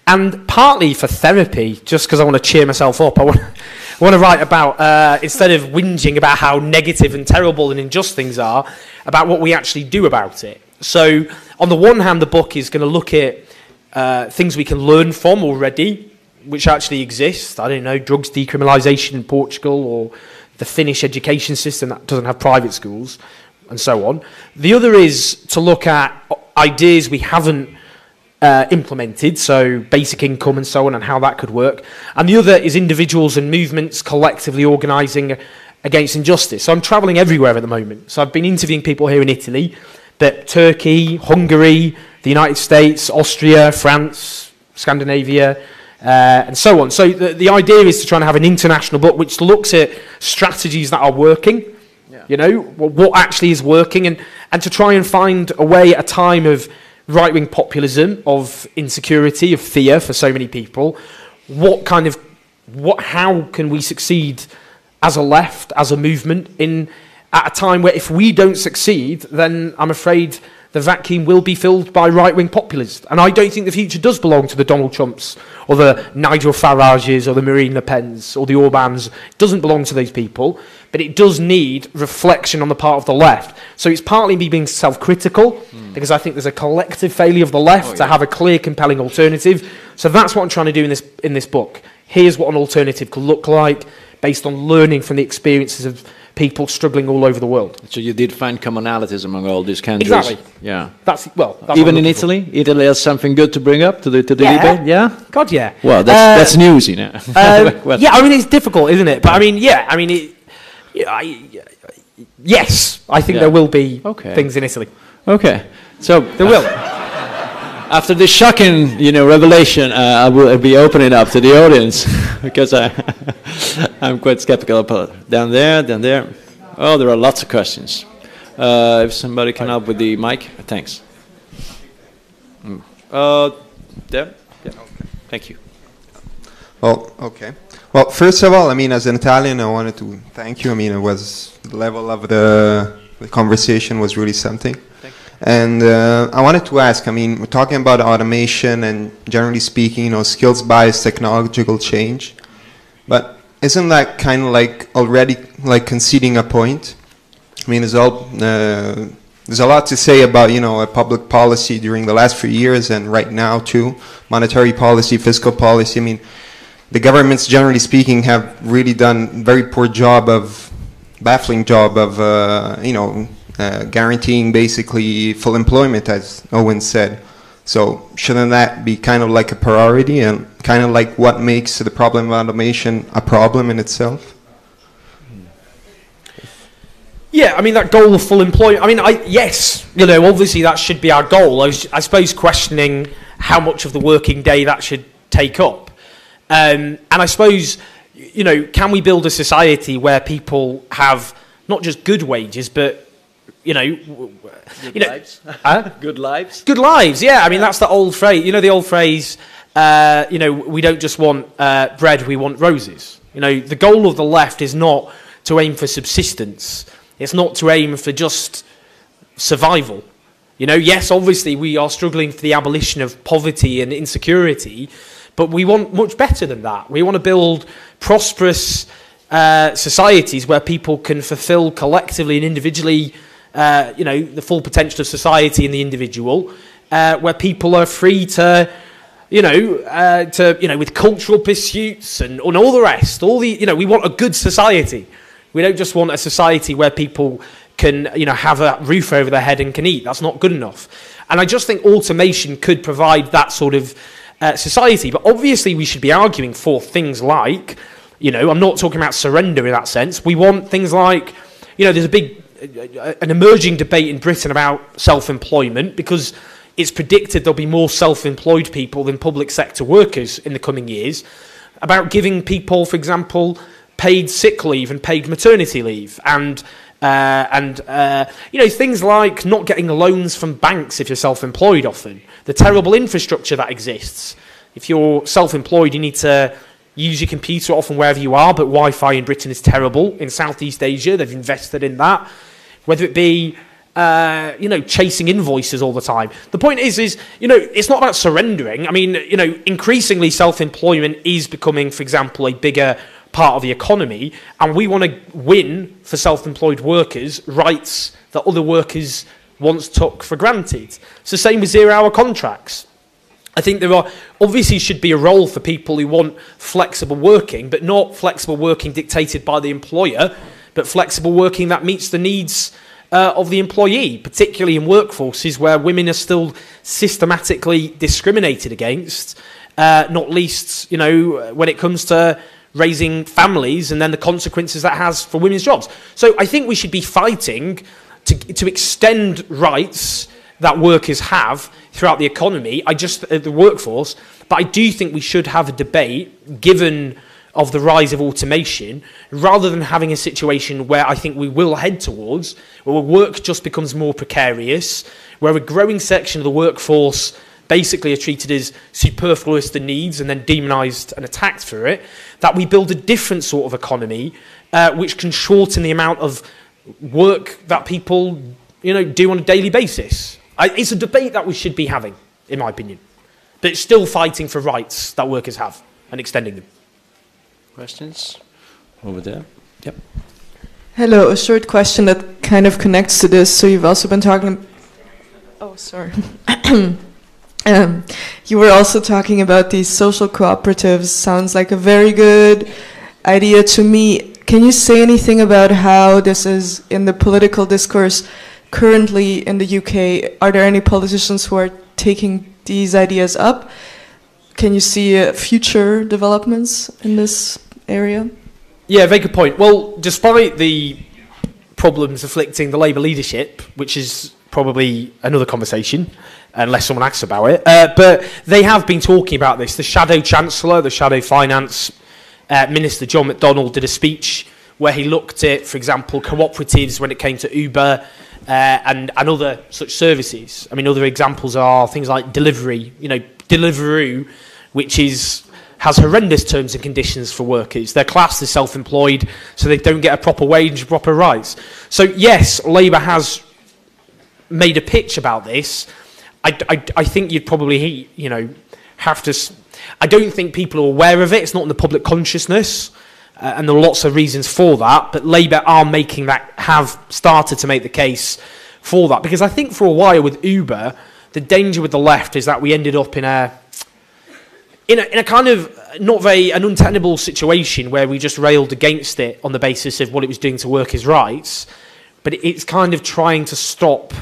And partly for therapy, just because I want to cheer myself up, I want, I want to write about, uh, instead of whinging about how negative and terrible and unjust things are, about what we actually do about it. So, on the one hand, the book is going to look at uh, things we can learn from already, which actually exist. I don't know, drugs decriminalisation in Portugal or the Finnish education system that doesn't have private schools, and so on. The other is to look at ideas we haven't uh, implemented, so basic income and so on, and how that could work. And the other is individuals and movements collectively organising against injustice. So I'm travelling everywhere at the moment. So I've been interviewing people here in Italy, but Turkey, Hungary, the United States, Austria, France, Scandinavia, uh, and so on. So the, the idea is to try and have an international book which looks at strategies that are working, yeah. you know, what actually is working, and, and to try and find a way at a time of right wing populism, of insecurity, of fear for so many people, what kind of, what, how can we succeed as a left, as a movement, in at a time where if we don't succeed, then I'm afraid the vacuum will be filled by right wing populists. And I don't think the future does belong to the Donald Trumps or the Nigel Farages or the Marine Le Pens or the Orbans. It doesn't belong to those people, but it does need reflection on the part of the left. So it's partly me being self critical mm. because I think there's a collective failure of the left oh, yeah. to have a clear, compelling alternative. So that's what I'm trying to do in this, in this book. Here's what an alternative could look like based on learning from the experiences of people struggling all over the world. So you did find commonalities among all these countries. Exactly. Yeah. That's well. That's Even in Italy, for. Italy has something good to bring up to the to the yeah. debate. Yeah. God, yeah. Well, that's uh, that's news, you know. Uh, well, yeah, I mean it's difficult, isn't it? But I mean, yeah, I mean, it, I, yes, I think yeah. there will be okay. things in Italy. Okay. So there will. after this shocking, you know, revelation, uh, I will be opening up to the audience because I, I'm quite skeptical about down there, down there. Oh, there are lots of questions. Uh, if somebody can help with the mic, thanks. Mm. Uh, there, yeah. Thank you. Well, okay. Well, first of all, I mean, as an Italian, I wanted to thank you. I mean, it was the level of the, the conversation was really something. And uh, I wanted to ask, I mean, we're talking about automation and generally speaking, you know, skills bias, technological change. But isn't that kind of like already like conceding a point? I mean, there's all uh, there's a lot to say about you know a public policy during the last few years and right now too, monetary policy, fiscal policy. I mean, the governments, generally speaking, have really done very poor job of baffling job of uh, you know uh, guaranteeing basically full employment, as Owen said. So shouldn't that be kind of like a priority and kind of like what makes the problem of automation a problem in itself? Yeah, I mean that goal of full employment. I mean, I, yes, you know, obviously that should be our goal. I, was, I suppose questioning how much of the working day that should take up, um, and I suppose you know, can we build a society where people have not just good wages but you know, good you know, lives. Huh? good lives. Good lives. Yeah, I mean that's the old phrase. You know the old phrase. Uh, you know, we don't just want uh, bread; we want roses. You know, the goal of the left is not to aim for subsistence. It's not to aim for just survival. You know, yes, obviously we are struggling for the abolition of poverty and insecurity, but we want much better than that. We want to build prosperous uh, societies where people can fulfill collectively and individually uh, you know, the full potential of society and the individual, uh, where people are free to, you know, uh, to, you know, with cultural pursuits and, and all the rest. All the, you know, we want a good society. We don't just want a society where people can, you know, have a roof over their head and can eat. That's not good enough. And I just think automation could provide that sort of uh, society. But obviously, we should be arguing for things like, you know, I'm not talking about surrender in that sense. We want things like, you know, there's a big an emerging debate in Britain about self-employment because it's predicted there'll be more self-employed people than public sector workers in the coming years about giving people, for example, paid sick leave and paid maternity leave and uh, and uh, you know things like not getting loans from banks if you're self-employed often the terrible infrastructure that exists. If you're self-employed you need to use your computer often wherever you are but wi-fi in britain is terrible. In southeast asia they've invested in that whether it be uh, you know, chasing invoices all the time. The point is, is you know, it's not about surrendering. I mean, you know, increasingly self-employment is becoming, for example, a bigger part of the economy, and we want to win for self-employed workers rights that other workers once took for granted. It's the same with zero-hour contracts. I think there are obviously should be a role for people who want flexible working, but not flexible working dictated by the employer but flexible working that meets the needs uh, of the employee, particularly in workforces where women are still systematically discriminated against, uh, not least, you know, when it comes to raising families and then the consequences that has for women's jobs. So I think we should be fighting to, to extend rights that workers have throughout the economy, I just uh, the workforce. But I do think we should have a debate, given of the rise of automation, rather than having a situation where I think we will head towards, where work just becomes more precarious, where a growing section of the workforce basically are treated as superfluous to needs and then demonised and attacked for it, that we build a different sort of economy uh, which can shorten the amount of work that people you know, do on a daily basis. I, it's a debate that we should be having, in my opinion. But it's still fighting for rights that workers have and extending them. Questions? Over there. Yep. Hello, a short question that kind of connects to this. So you've also been talking. Oh, sorry. um, you were also talking about these social cooperatives. Sounds like a very good idea to me. Can you say anything about how this is in the political discourse currently in the UK? Are there any politicians who are taking these ideas up? Can you see uh, future developments in this area? Yeah, very good point. Well, despite the problems afflicting the Labour leadership, which is probably another conversation, unless someone asks about it, uh, but they have been talking about this. The Shadow Chancellor, the Shadow Finance uh, Minister John McDonnell did a speech where he looked at, for example, cooperatives when it came to Uber uh, and, and other such services. I mean, other examples are things like delivery, you know, Deliveroo, which is has horrendous terms and conditions for workers. They're classed as self-employed, so they don't get a proper wage, proper rights. So yes, Labour has made a pitch about this. I, I, I think you'd probably, you know, have to. I don't think people are aware of it. It's not in the public consciousness. Uh, and there are lots of reasons for that, but Labour are making that, have started to make the case for that. Because I think for a while with Uber, the danger with the left is that we ended up in a, in a, in a kind of uh, not very, an untenable situation where we just railed against it on the basis of what it was doing to workers' rights, but it's kind of trying to stop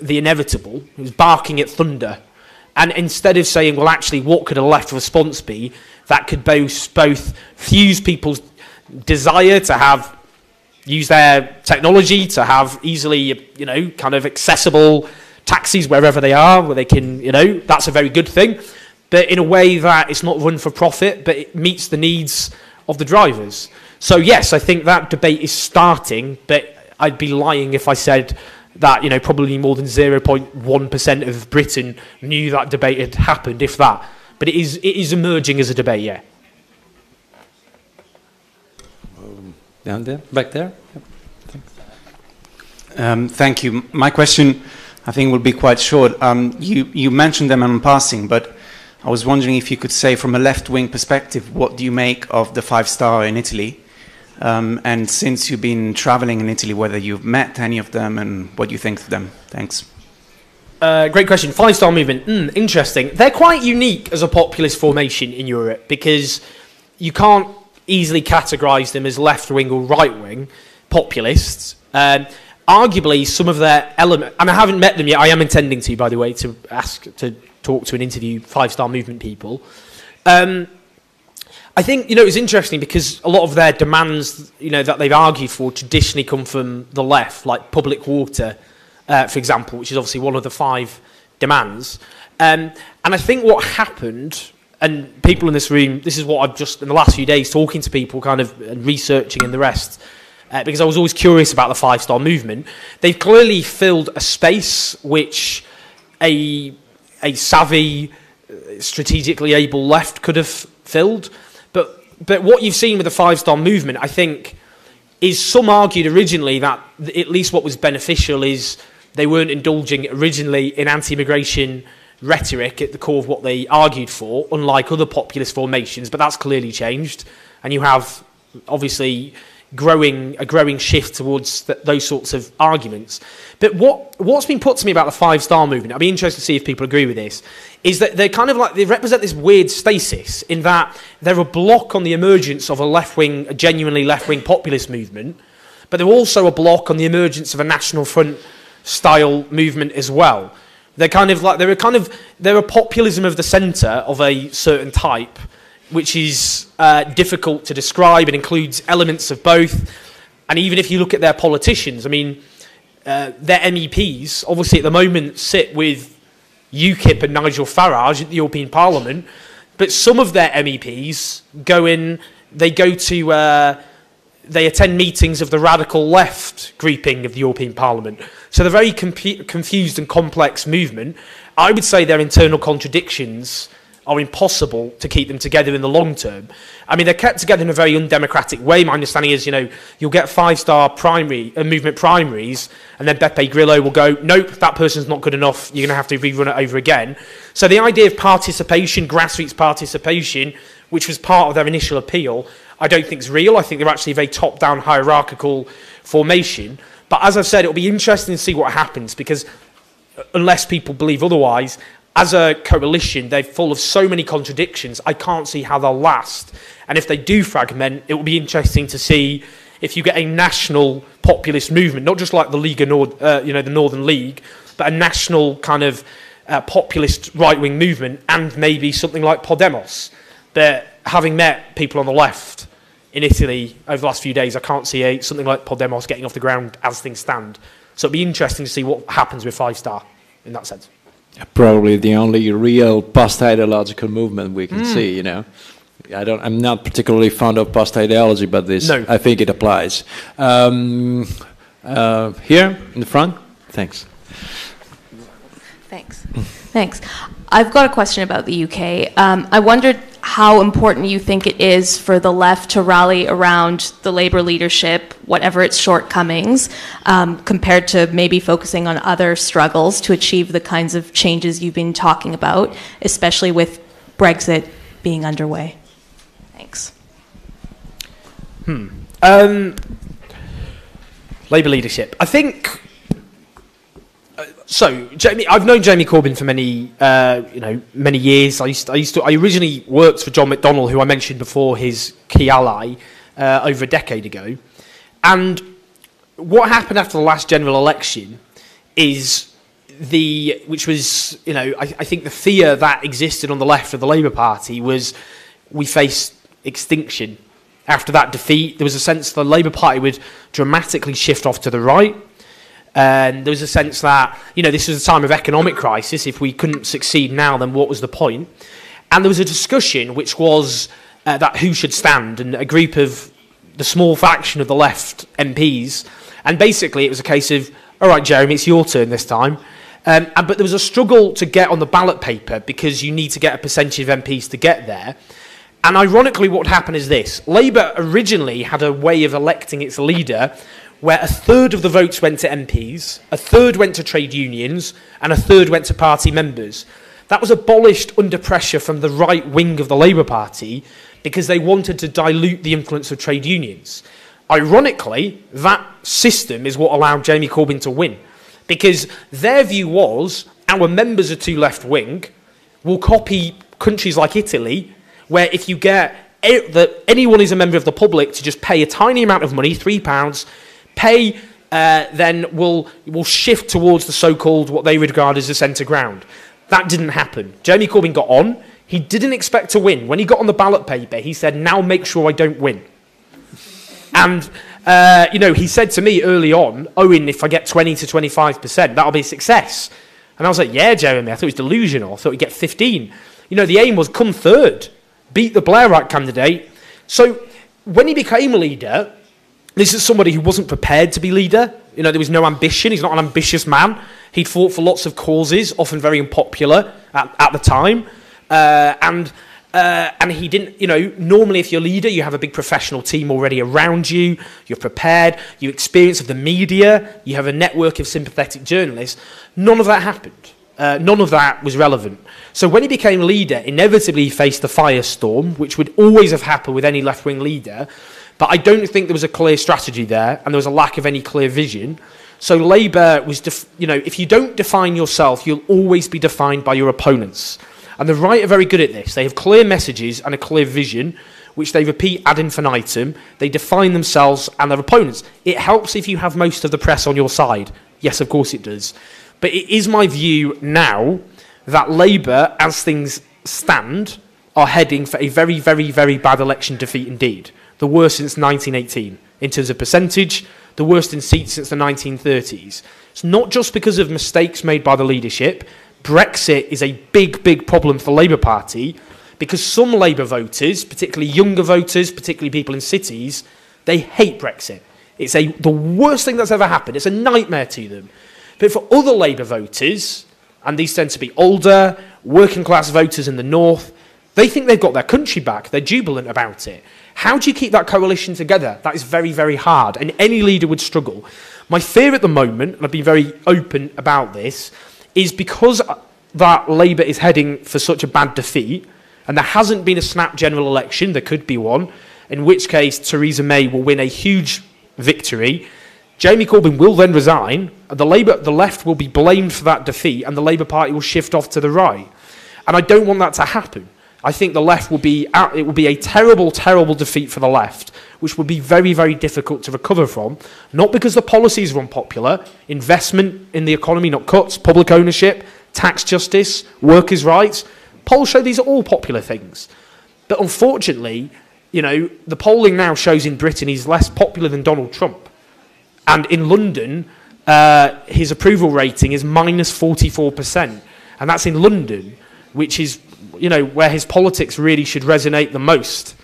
the inevitable. It was barking at thunder. And instead of saying, well, actually, what could a left response be? that could both, both fuse people's desire to have use their technology to have easily, you know, kind of accessible taxis wherever they are, where they can, you know, that's a very good thing. But in a way that it's not run for profit, but it meets the needs of the drivers. So yes, I think that debate is starting, but I'd be lying if I said that, you know, probably more than 0.1% of Britain knew that debate had happened, if that. But it is, it is emerging as a debate, yeah. Um, down there, back there. Um, thank you. My question, I think, will be quite short. Um, you, you mentioned them in passing, but I was wondering if you could say, from a left-wing perspective, what do you make of the five-star in Italy? Um, and since you've been traveling in Italy, whether you've met any of them and what you think of them. Thanks. Uh, great question. Five star movement. Mm, interesting. They're quite unique as a populist formation in Europe because you can't easily categorise them as left wing or right wing populists. Um, arguably, some of their element, and I haven't met them yet. I am intending to, by the way, to ask to talk to and interview five star movement people. Um, I think you know it's interesting because a lot of their demands, you know, that they've argued for traditionally come from the left, like public water uh, for example, which is obviously one of the five demands. Um, and I think what happened, and people in this room, this is what I've just, in the last few days, talking to people, kind of and researching and the rest, uh, because I was always curious about the five star movement. They've clearly filled a space which a, a savvy, uh, strategically able left could have filled. But, but what you've seen with the five star movement, I think, is some argued originally that at least what was beneficial is they weren't indulging originally in anti-immigration rhetoric at the core of what they argued for, unlike other populist formations, but that's clearly changed. And you have obviously growing a growing shift towards th those sorts of arguments. But what what's been put to me about the five star movement, I'd be interested to see if people agree with this, is that they're kind of like they represent this weird stasis in that they're a block on the emergence of a left wing, a genuinely left wing populist movement, but they're also a block on the emergence of a national front style movement as well. They're kind of like they're a kind of they're a populism of the centre of a certain type, which is uh, difficult to describe It includes elements of both. And even if you look at their politicians, I mean, uh, their MEPs obviously at the moment sit with UKIP and Nigel Farage at the European Parliament, but some of their MEPs go in, they go to, uh, they attend meetings of the radical left grouping of the European Parliament. So they're very confused and complex movement. I would say their internal contradictions are impossible to keep them together in the long term. I mean, they're kept together in a very undemocratic way. My understanding is, you know, you'll get five-star primary uh, movement primaries, and then Beppe Grillo will go, nope, that person's not good enough. You're going to have to rerun it over again. So the idea of participation, grassroots participation, which was part of their initial appeal, I don't think is real. I think they're actually a very top-down hierarchical formation. But as I've said, it'll be interesting to see what happens because uh, unless people believe otherwise, as a coalition, they're full of so many contradictions. I can't see how they'll last. And if they do fragment, it will be interesting to see if you get a national populist movement, not just like the League of Nord, uh, you know, the Northern League, but a national kind of uh, populist right-wing movement, and maybe something like Podemos. That having met people on the left in Italy over the last few days, I can't see a, something like Podemos getting off the ground as things stand. So it'll be interesting to see what happens with Five Star in that sense. Probably the only real post-ideological movement we can mm. see, you know. I don't, I'm not particularly fond of post-ideology, but this, no. I think it applies. Um, uh, here, in the front. Thanks. Thanks. Thanks. I've got a question about the UK. Um, I wondered how important you think it is for the left to rally around the Labour leadership, whatever its shortcomings, um, compared to maybe focusing on other struggles to achieve the kinds of changes you've been talking about, especially with Brexit being underway. Thanks. Hmm. Um, Labour leadership. I think so, Jamie, I've known Jeremy Corbyn for many, uh, you know, many years. I used, to, I used to, I originally worked for John McDonnell, who I mentioned before, his key ally, uh, over a decade ago. And what happened after the last general election is the, which was, you know, I, I think the fear that existed on the left of the Labour Party was we faced extinction. After that defeat, there was a sense the Labour Party would dramatically shift off to the right and there was a sense that, you know, this was a time of economic crisis. If we couldn't succeed now, then what was the point? And there was a discussion which was uh, that who should stand, and a group of the small faction of the left MPs. And basically, it was a case of, all right, Jeremy, it's your turn this time. Um, and, but there was a struggle to get on the ballot paper because you need to get a percentage of MPs to get there. And ironically, what happened is this Labour originally had a way of electing its leader where a third of the votes went to MPs, a third went to trade unions, and a third went to party members. That was abolished under pressure from the right wing of the Labour Party because they wanted to dilute the influence of trade unions. Ironically, that system is what allowed Jeremy Corbyn to win because their view was our members are too left wing, We'll copy countries like Italy, where if you get that anyone who's a member of the public to just pay a tiny amount of money, three pounds, Pay uh, then will, will shift towards the so-called what they regard as the centre ground. That didn't happen. Jeremy Corbyn got on. He didn't expect to win. When he got on the ballot paper, he said, now make sure I don't win. And, uh, you know, he said to me early on, Owen, if I get 20 to 25%, that'll be a success. And I was like, yeah, Jeremy, I thought it was delusional. I thought we'd get 15. You know, the aim was come third, beat the Blairite candidate. So when he became leader, this is somebody who wasn't prepared to be leader. You know, there was no ambition. He's not an ambitious man. He'd fought for lots of causes, often very unpopular at, at the time. Uh, and, uh, and he didn't, you know, normally if you're a leader, you have a big professional team already around you. You're prepared. You experience of the media. You have a network of sympathetic journalists. None of that happened. Uh, none of that was relevant. So when he became leader, inevitably he faced the firestorm, which would always have happened with any left-wing leader. But I don't think there was a clear strategy there, and there was a lack of any clear vision. So Labour was, def- you know, if you don't define yourself, you'll always be defined by your opponents. And the right are very good at this. They have clear messages and a clear vision, which they repeat ad infinitum. They define themselves and their opponents. It helps if you have most of the press on your side. Yes, of course it does. But it is my view now that Labour, as things stand, are heading for a very, very, very bad election defeat indeed. The worst since 1918 in terms of percentage, the worst in seats since the 1930s. It's not just because of mistakes made by the leadership. Brexit is a big, big problem for the Labour Party because some Labour voters, particularly younger voters, particularly people in cities, they hate Brexit. It's a, the worst thing that's ever happened. It's a nightmare to them. But for other Labour voters, and these tend to be older, working class voters in the north, they think they've got their country back. They're jubilant about it. How do you keep that coalition together? That is very, very hard, and any leader would struggle. My fear at the moment, and I've been very open about this, is because uh, that Labour is heading for such a bad defeat, and there hasn't been a snap general election, there could be one, in which case Theresa May will win a huge victory. Jeremy Corbyn will then resign, the, Labour, the left will be blamed for that defeat, and the Labour Party will shift off to the right. And I don't want that to happen. I think the left will be, it will be a terrible, terrible defeat for the left, which will be very, very difficult to recover from. Not because the policies are unpopular, investment in the economy, not cuts, public ownership, tax justice, workers' rights. Polls show these are all popular things. But unfortunately, you know, the polling now shows in Britain he's less popular than Donald Trump. And in London, uh, his approval rating is minus 44%. And that's in London, which is you know, where his politics really should resonate the most.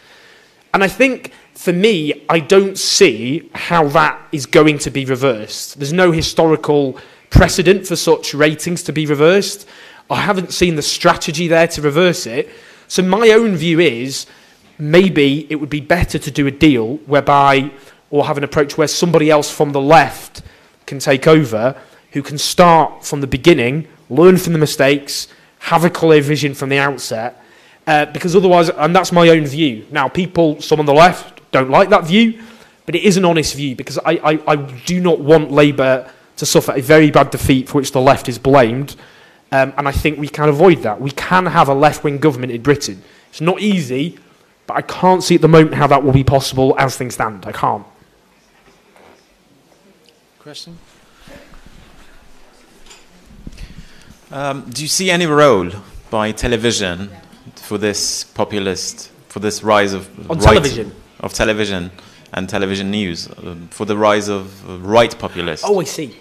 And I think for me, I don't see how that is going to be reversed. There's no historical precedent for such ratings to be reversed. I haven't seen the strategy there to reverse it. So my own view is maybe it would be better to do a deal whereby, or have an approach where somebody else from the left can take over, who can start from the beginning, learn from the mistakes, have a clear vision from the outset, uh, because otherwise, and that's my own view. Now, people, some on the left, don't like that view, but it is an honest view because I, I, I do not want Labour to suffer a very bad defeat for which the left is blamed. Um, and I think we can avoid that. We can have a left wing government in Britain. It's not easy, but I can't see at the moment how that will be possible as things stand. I can't. Question? Um, do you see any role by television for this populist, for this rise of On right, television? of television and television news, um, for the rise of uh, right populists? Oh, I see.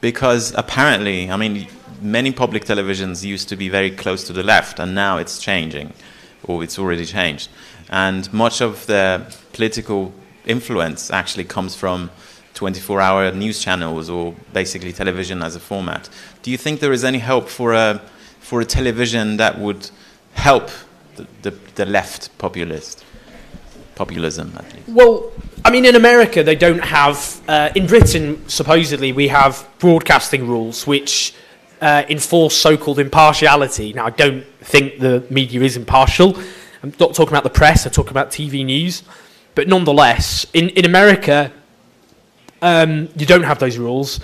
Because apparently, I mean, many public televisions used to be very close to the left, and now it's changing, or it's already changed. And much of the political influence actually comes from 24 hour news channels or basically television as a format. Do you think there is any hope for a, for a television that would help the, the, the left populist? Populism, at least. Well, I mean, in America, they don't have. Uh, in Britain, supposedly, we have broadcasting rules which uh, enforce so called impartiality. Now, I don't think the media is impartial. I'm not talking about the press, I'm talking about TV news. But nonetheless, in, in America, um, you don't have those rules.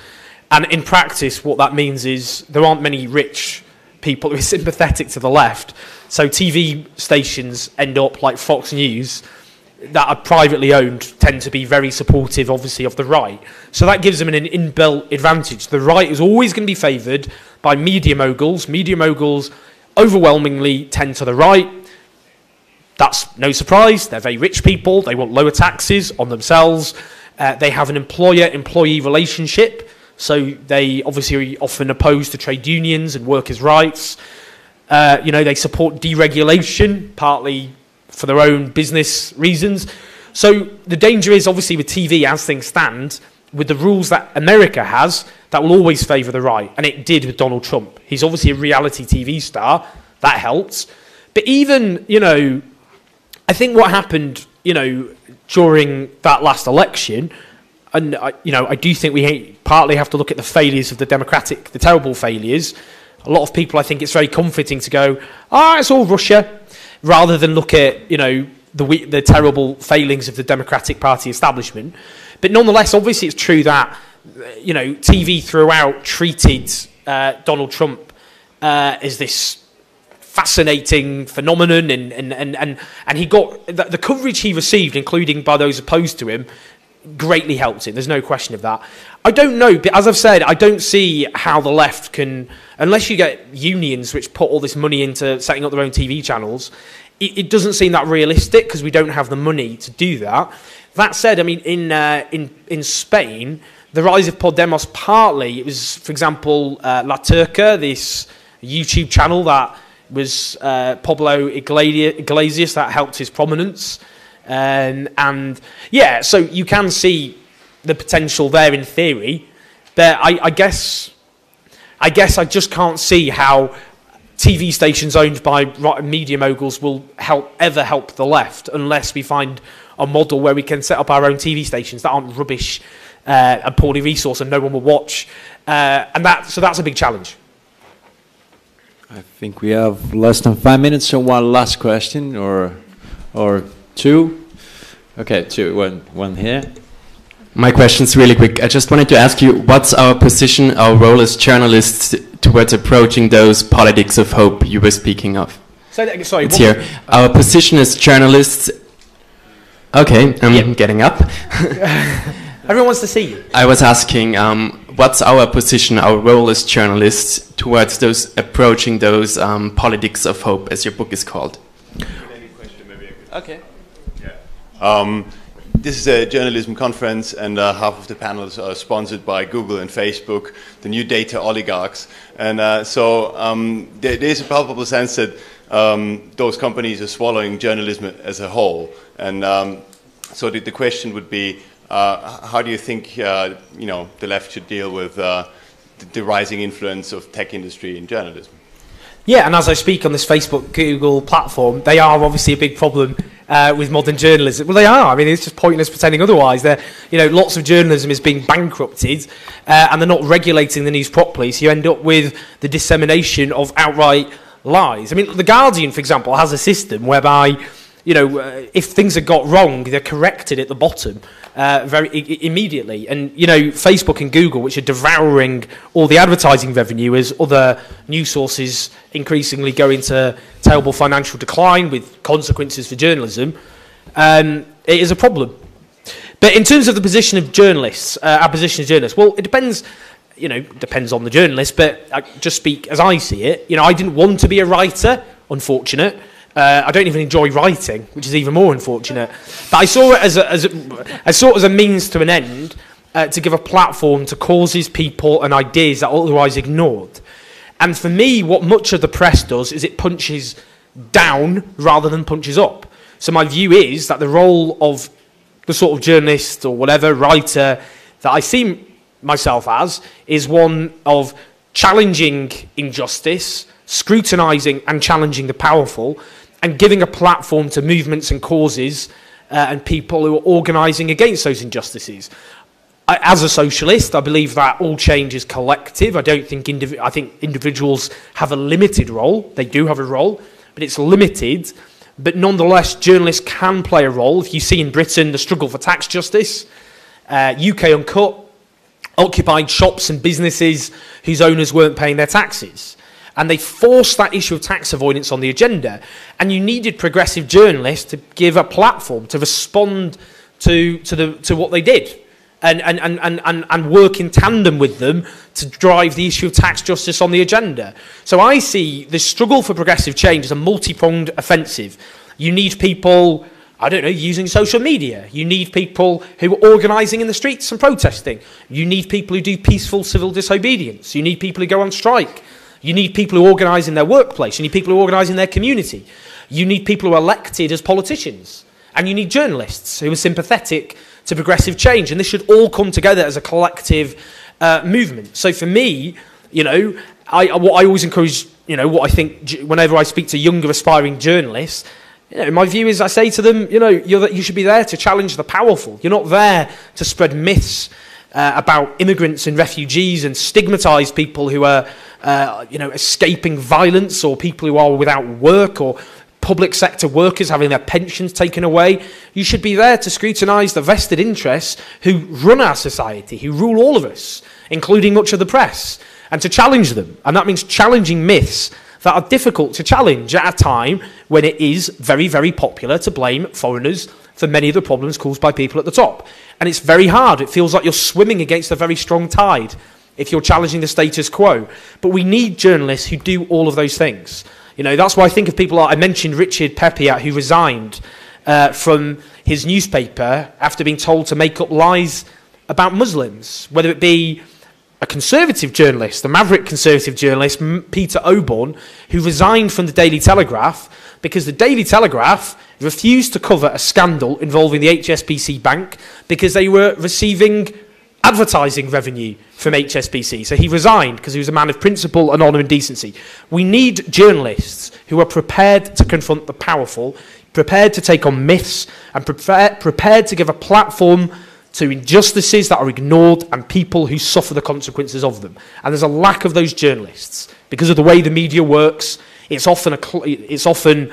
And in practice, what that means is there aren't many rich people who are sympathetic to the left. So TV stations end up like Fox News that are privately owned tend to be very supportive, obviously, of the right. So that gives them an inbuilt advantage. The right is always going to be favoured by media moguls. Media moguls overwhelmingly tend to the right. That's no surprise. They're very rich people. They want lower taxes on themselves. Uh, they have an employer-employee relationship, so they obviously are often opposed to trade unions and workers' rights. Uh, you know, they support deregulation, partly for their own business reasons. So the danger is obviously with TV, as things stand, with the rules that America has, that will always favour the right, and it did with Donald Trump. He's obviously a reality TV star, that helps. But even, you know, I think what happened, you know, during that last election, and I, you know, I do think we partly have to look at the failures of the Democratic, the terrible failures. A lot of people, I think, it's very comforting to go, ah, oh, it's all Russia, rather than look at, you know, the the terrible failings of the Democratic Party establishment. But nonetheless, obviously, it's true that, you know, TV throughout treated uh, Donald Trump uh, as this fascinating phenomenon, and, and, and, and, and he got the, the coverage he received, including by those opposed to him, greatly helped him. There's no question of that. I don't know, but as I've said, I don't see how the left can, unless you get unions which put all this money into setting up their own TV channels, it, it doesn't seem that realistic because we don't have the money to do that. That said, I mean, in, uh, in, in Spain, the rise of Podemos partly, it was, for example, uh, La Tuerka, this YouTube channel that was uh, Pablo Iglesias that helped his prominence. Um, and yeah, so you can see the potential there in theory, but I, I guess I guess I just can't see how TV stations owned by media moguls will help ever help the left unless we find a model where we can set up our own TV stations that aren't rubbish uh, and poorly resourced and no one will watch. Uh, and that, so that's a big challenge. I think we have less than five minutes, so one last question or, or two. Okay, two, one, one here. My question's really quick. I just wanted to ask you, what's our position, our role as journalists towards approaching those politics of hope you were speaking of? Say that again, sorry. It's here. Our position as journalists. Okay, I'm yeah. getting up. Everyone wants to see you. I was asking, um, what's our position, our role as journalists towards those approaching those um, politics of hope, as your book is called? Okay. Um, this is a journalism conference, and uh, half of the panels are sponsored by Google and Facebook, the new data oligarchs. And uh, so um, there, there's a palpable sense that um, those companies are swallowing journalism as a whole. And um, so the, the, question would be, uh, how do you think uh, you know the left should deal with uh, the, the rising influence of tech industry in journalism? Yeah, and as I speak on this Facebook, Google platform, they are obviously a big problem uh, with modern journalism. Well, they are. I mean, it's just pointless pretending otherwise. They're, you know, lots of journalism is being bankrupted, uh, and they're not regulating the news properly. So you end up with the dissemination of outright lies. I mean, the Guardian, for example, has a system whereby you know, uh, if things have got wrong, they're corrected at the bottom uh, very I- immediately. And you know, Facebook and Google, which are devouring all the advertising revenue, as other news sources increasingly go into terrible financial decline with consequences for journalism, um, it is a problem. But in terms of the position of journalists, uh, our position as journalists, well, it depends you know, depends on the journalist, but I just speak as I see it. You know, I didn't want to be a writer, unfortunate. Uh, I don't even enjoy writing, which is even more unfortunate. But I saw it as a, as a, I saw it as a means to an end uh, to give a platform to causes, people, and ideas that are otherwise ignored. And for me, what much of the press does is it punches down rather than punches up. So my view is that the role of the sort of journalist or whatever writer that I see myself as is one of challenging injustice, scrutinising and challenging the powerful, and giving a platform to movements and causes uh, and people who are organising against those injustices. I, as a socialist, I believe that all change is collective. I don't think indiv- I think individuals have a limited role. They do have a role, but it's limited. But nonetheless, journalists can play a role. If you see in Britain the struggle for tax justice, uh, UK Uncut occupied shops and businesses whose owners weren't paying their taxes and they forced that issue of tax avoidance on the agenda. And you needed progressive journalists to give a platform to respond to, to, the, to what they did. And, and, and, and, and work in tandem with them to drive the issue of tax justice on the agenda. So I see the struggle for progressive change as a multi pronged offensive. You need people I don't know, using social media. You need people who are organising in the streets and protesting. You need people who do peaceful civil disobedience. You need people who go on strike. You need people who organise in their workplace. You need people who organise in their community. You need people who are elected as politicians. And you need journalists who are sympathetic to progressive change. And this should all come together as a collective uh, movement. So for me, you know, I, what I always encourage, you know, what I think whenever I speak to younger aspiring journalists, you know, my view is I say to them, you know, you should be there to challenge the powerful. You're not there to spread myths uh, about immigrants and refugees and stigmatise people who are uh, you know, escaping violence or people who are without work or public sector workers having their pensions taken away. You should be there to scrutinise the vested interests who run our society, who rule all of us, including much of the press, and to challenge them. And that means challenging myths that are difficult to challenge at a time when it is very, very popular to blame foreigners for many of the problems caused by people at the top. And it's very hard. It feels like you're swimming against a very strong tide if you're challenging the status quo. But we need journalists who do all of those things. You know, that's why I think of people like I mentioned Richard Peppiatt, who resigned uh, from his newspaper after being told to make up lies about Muslims, whether it be a conservative journalist, the maverick conservative journalist, M- Peter Oborne, who resigned from the Daily Telegraph because the Daily Telegraph refused to cover a scandal involving the HSBC Bank because they were receiving advertising revenue from HSBC. So he resigned because he was a man of principle and honour and decency. We need journalists who are prepared to confront the powerful, prepared to take on myths, and prepare, prepared to give a platform to injustices that are ignored and people who suffer the consequences of them. And there's a lack of those journalists because of the way the media works. It's often, a, it's often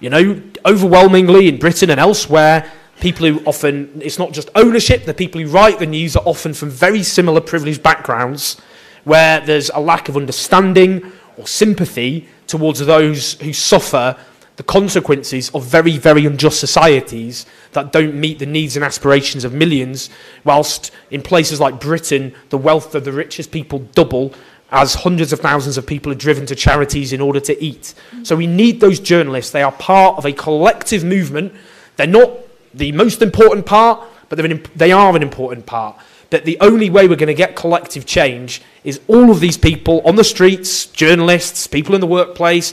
you know, overwhelmingly in Britain and elsewhere, people who often, it's not just ownership, the people who write the news are often from very similar privileged backgrounds where there's a lack of understanding or sympathy towards those who suffer the consequences of very, very unjust societies that don't meet the needs and aspirations of millions, whilst in places like Britain, the wealth of the richest people double as hundreds of thousands of people are driven to charities in order to eat. So we need those journalists. They are part of a collective movement. They're not the most important part, but they're an, they are an important part. That the only way we're going to get collective change is all of these people on the streets, journalists, people in the workplace,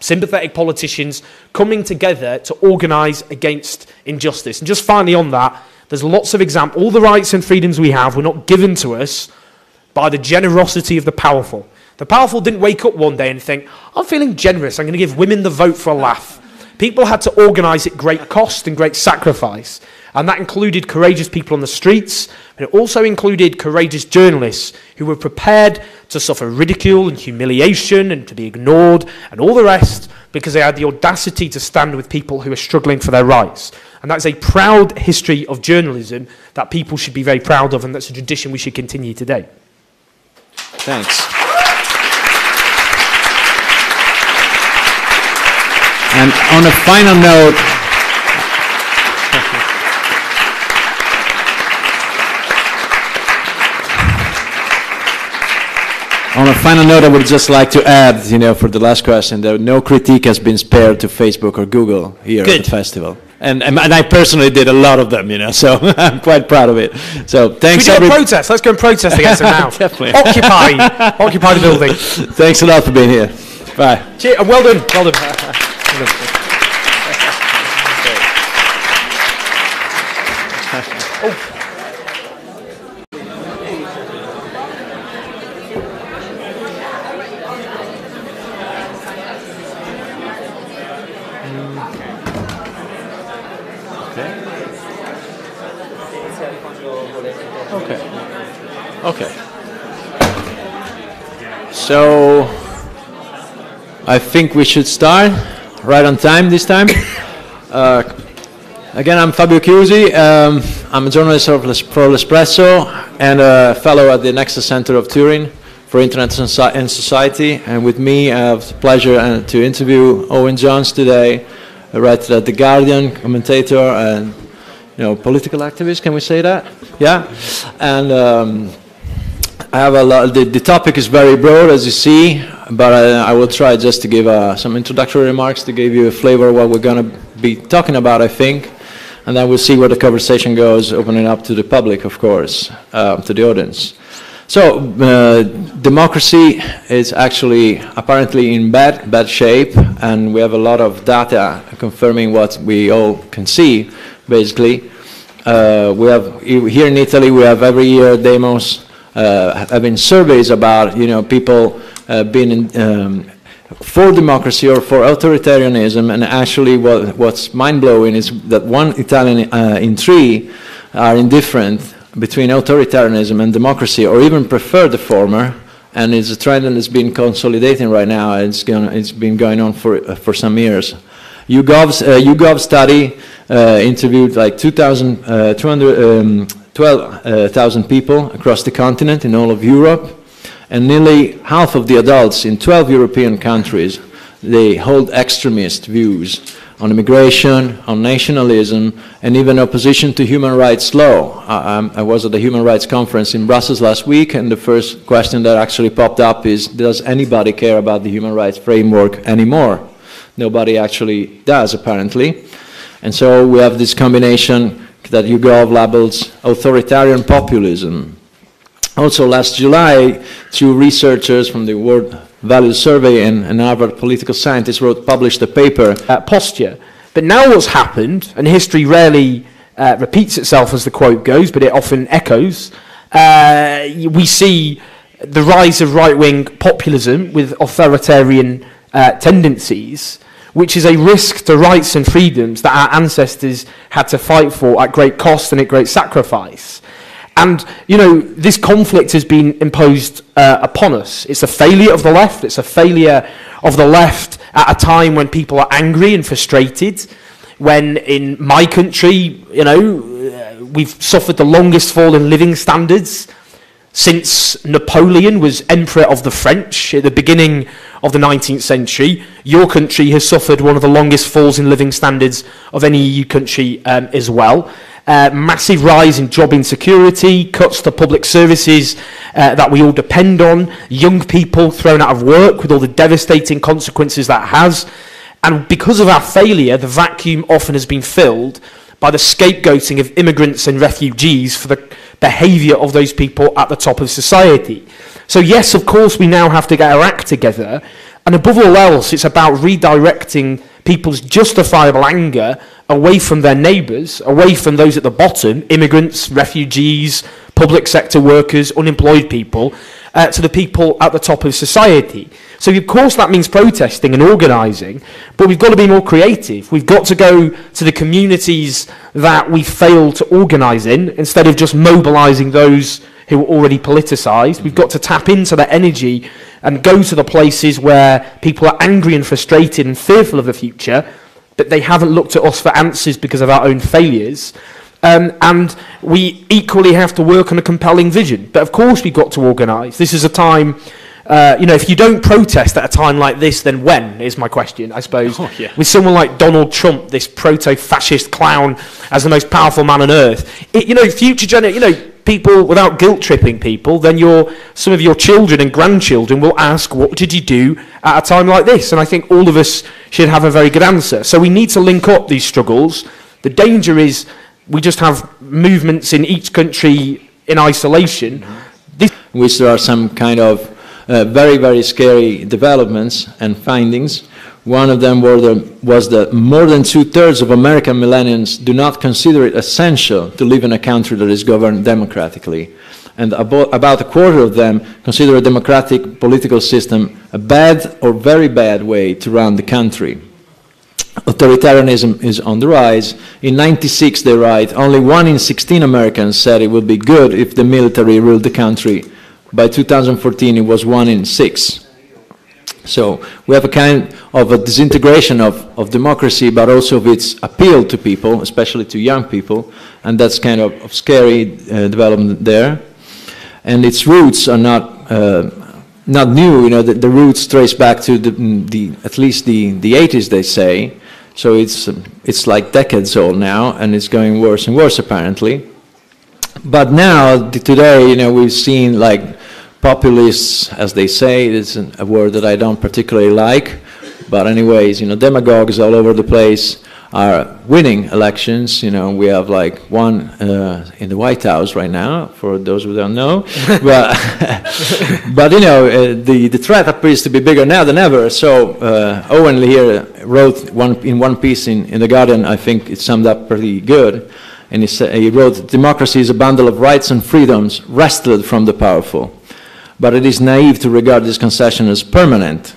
sympathetic politicians coming together to organise against injustice. And just finally on that, there's lots of examples. All the rights and freedoms we have were not given to us by the generosity of the powerful. The powerful didn't wake up one day and think, I'm feeling generous, I'm going to give women the vote for a laugh. People had to organise at great cost and great sacrifice. And that included courageous people on the streets, and it also included courageous journalists who were prepared to suffer ridicule and humiliation and to be ignored and all the rest because they had the audacity to stand with people who are struggling for their rights. And that's a proud history of journalism that people should be very proud of, and that's a tradition we should continue today. Thanks. And on a final note, on a final note, I would just like to add, you know, for the last question, that no critique has been spared to Facebook or Google here at Good. the festival. And, and, and I personally did a lot of them, you know, so I'm quite proud of it. So Should thanks, we do a protest? Let's go and protest against them now. Definitely. Occupy, occupy the building. Thanks a lot for being here. Bye. Cheer, and well done, well done. Okay. Okay. So I think we should start right on time this time. Uh, again, I'm Fabio Chiusi. Um, I'm a journalist of Les- for L'Espresso and a fellow at the Nexa Center of Turin for Internet and Society. And with me, I have the pleasure uh, to interview Owen Jones today, a writer at The Guardian, commentator, and you know, political activist. Can we say that? Yeah. And um, I have a lot. The, the topic is very broad, as you see, but I, I will try just to give uh, some introductory remarks to give you a flavor of what we're going to be talking about. I think, and then we'll see where the conversation goes, opening up to the public, of course, uh, to the audience. So, uh, democracy is actually apparently in bad, bad shape, and we have a lot of data confirming what we all can see, basically. Uh, we have, here in Italy, we have every year demos, uh, having surveys about, you know, people uh, being in, um, for democracy or for authoritarianism, and actually what, what's mind-blowing is that one Italian uh, in three are indifferent between authoritarianism and democracy, or even prefer the former, and it's a trend that has been consolidating right now. It's, it's been going on for, uh, for some years. YouGov's uh, YouGov study uh, interviewed like 2,000, uh, um, 12,000 people across the continent in all of Europe, and nearly half of the adults in 12 European countries they hold extremist views on immigration, on nationalism, and even opposition to human rights law. I, I, was at the Human Rights Conference in Brussels last week, and the first question that actually popped up is Does anybody care about the human rights framework anymore? Nobody actually does, apparently. And so we have this combination that YouGov labels authoritarian populism. Also, last July, two researchers from the World Values Survey and, and Harvard political scientist wrote, published a paper. Uh, posture. But now what's happened, and history rarely uh, repeats itself as the quote goes, but it often echoes, uh, we see the rise of right wing populism with authoritarian uh, tendencies, which is a risk to rights and freedoms that our ancestors had to fight for at great cost and at great sacrifice. And, you know, this conflict has been imposed uh, upon us. It's a failure of the left. It's a failure of the left at a time when people are angry and frustrated. When in my country, you know, uh, we've suffered the longest fall in living standards since Napoleon was emperor of the French at the beginning of the 19th century. Your country has suffered one of the longest falls in living standards of any EU country um, as well. uh, massive rise in job insecurity, cuts to public services uh, that we all depend on, young people thrown out of work with all the devastating consequences that has. And because of our failure, the vacuum often has been filled by the scapegoating of immigrants and refugees for the behaviour of those people at the top of society. So, yes, of course, we now have to get our act together. And above all else, it's about redirecting people's justifiable anger away from their neighbours, away from those at the bottom, immigrants, refugees, public sector workers, unemployed people, uh, to the people at the top of society. So, of course, that means protesting and organising, but we've got to be more creative. We've got to go to the communities that we fail to organise in instead of just mobilising those who are already politicised. We've got to tap into that energy and go to the places where people are angry and frustrated and fearful of the future, but they haven't looked at us for answers because of our own failures. Um, and we equally have to work on a compelling vision. But of course, we've got to organise. This is a time. Uh, you know, if you don't protest at a time like this, then when is my question, I suppose. Oh, yeah. With someone like Donald Trump, this proto-fascist clown, as the most powerful man on earth, it, you know, future gener- you know, people without guilt tripping people, then your some of your children and grandchildren will ask, "What did you do at a time like this?" And I think all of us should have a very good answer. So we need to link up these struggles. The danger is we just have movements in each country in isolation. This which there are some kind of uh, very, very scary developments and findings. One of them the, was that more than two thirds of American millennials do not consider it essential to live in a country that is governed democratically. And about, about a quarter of them consider a democratic political system a bad or very bad way to run the country. Authoritarianism is on the rise. In 96, they write, only one in 16 Americans said it would be good if the military ruled the country. By 2014, it was one in six. So we have a kind of a disintegration of, of democracy, but also of its appeal to people, especially to young people, and that's kind of, of scary uh, development there. And its roots are not uh, not new. You know, the, the, roots trace back to the, the at least the, the 80s, they say. So it's it's like decades old now, and it's going worse and worse apparently. But now, today, you know, we've seen like populists, as they say, it's a word that I don't particularly like. But anyways, you know, demagogues all over the place are winning elections. You know, we have like one uh, in the White House right now, for those who don't know. but, but you know, uh, the, the threat appears to be bigger now than ever. So uh, Owen here wrote one, in one piece in, in The Guardian, I think it summed up pretty good. And he, sa- he wrote, democracy is a bundle of rights and freedoms wrested from the powerful but it is naive to regard this concession as permanent.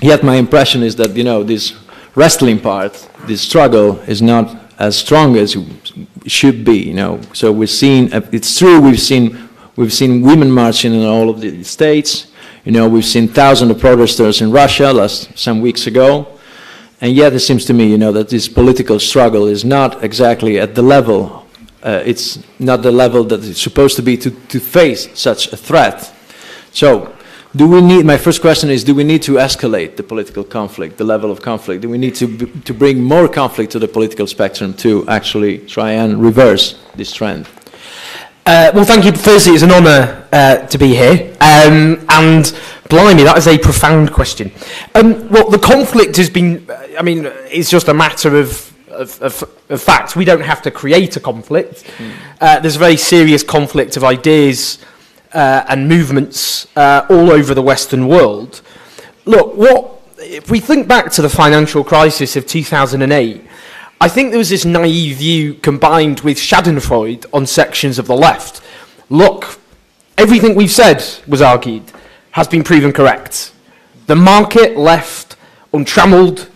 Yet my impression is that, you know, this wrestling part, this struggle, is not as strong as it should be, you know. So we've seen, it's true, we've seen, we've seen women marching in all of the states, you know, we've seen thousands of protesters in Russia last, some weeks ago, and yet it seems to me, you know, that this political struggle is not exactly at the level, uh, it's not the level that it's supposed to be to, to face such a threat. So do we need, my first question is, do we need to escalate the political conflict, the level of conflict? Do we need to, to bring more conflict to the political spectrum to actually try and reverse this trend? Uh, well, thank you. Firstly, it's an honour uh, to be here. Um, and blimey, that is a profound question. Um, well, the conflict has been, I mean, it's just a matter of, of, of, of fact. We don't have to create a conflict. Uh, there's a very serious conflict of ideas uh, and movements uh, all over the Western world. Look, what, if we think back to the financial crisis of 2008, I think there was this naive view combined with Schadenfreude on sections of the left. Look, everything we've said, was argued, has been proven correct. The market left untrammeled,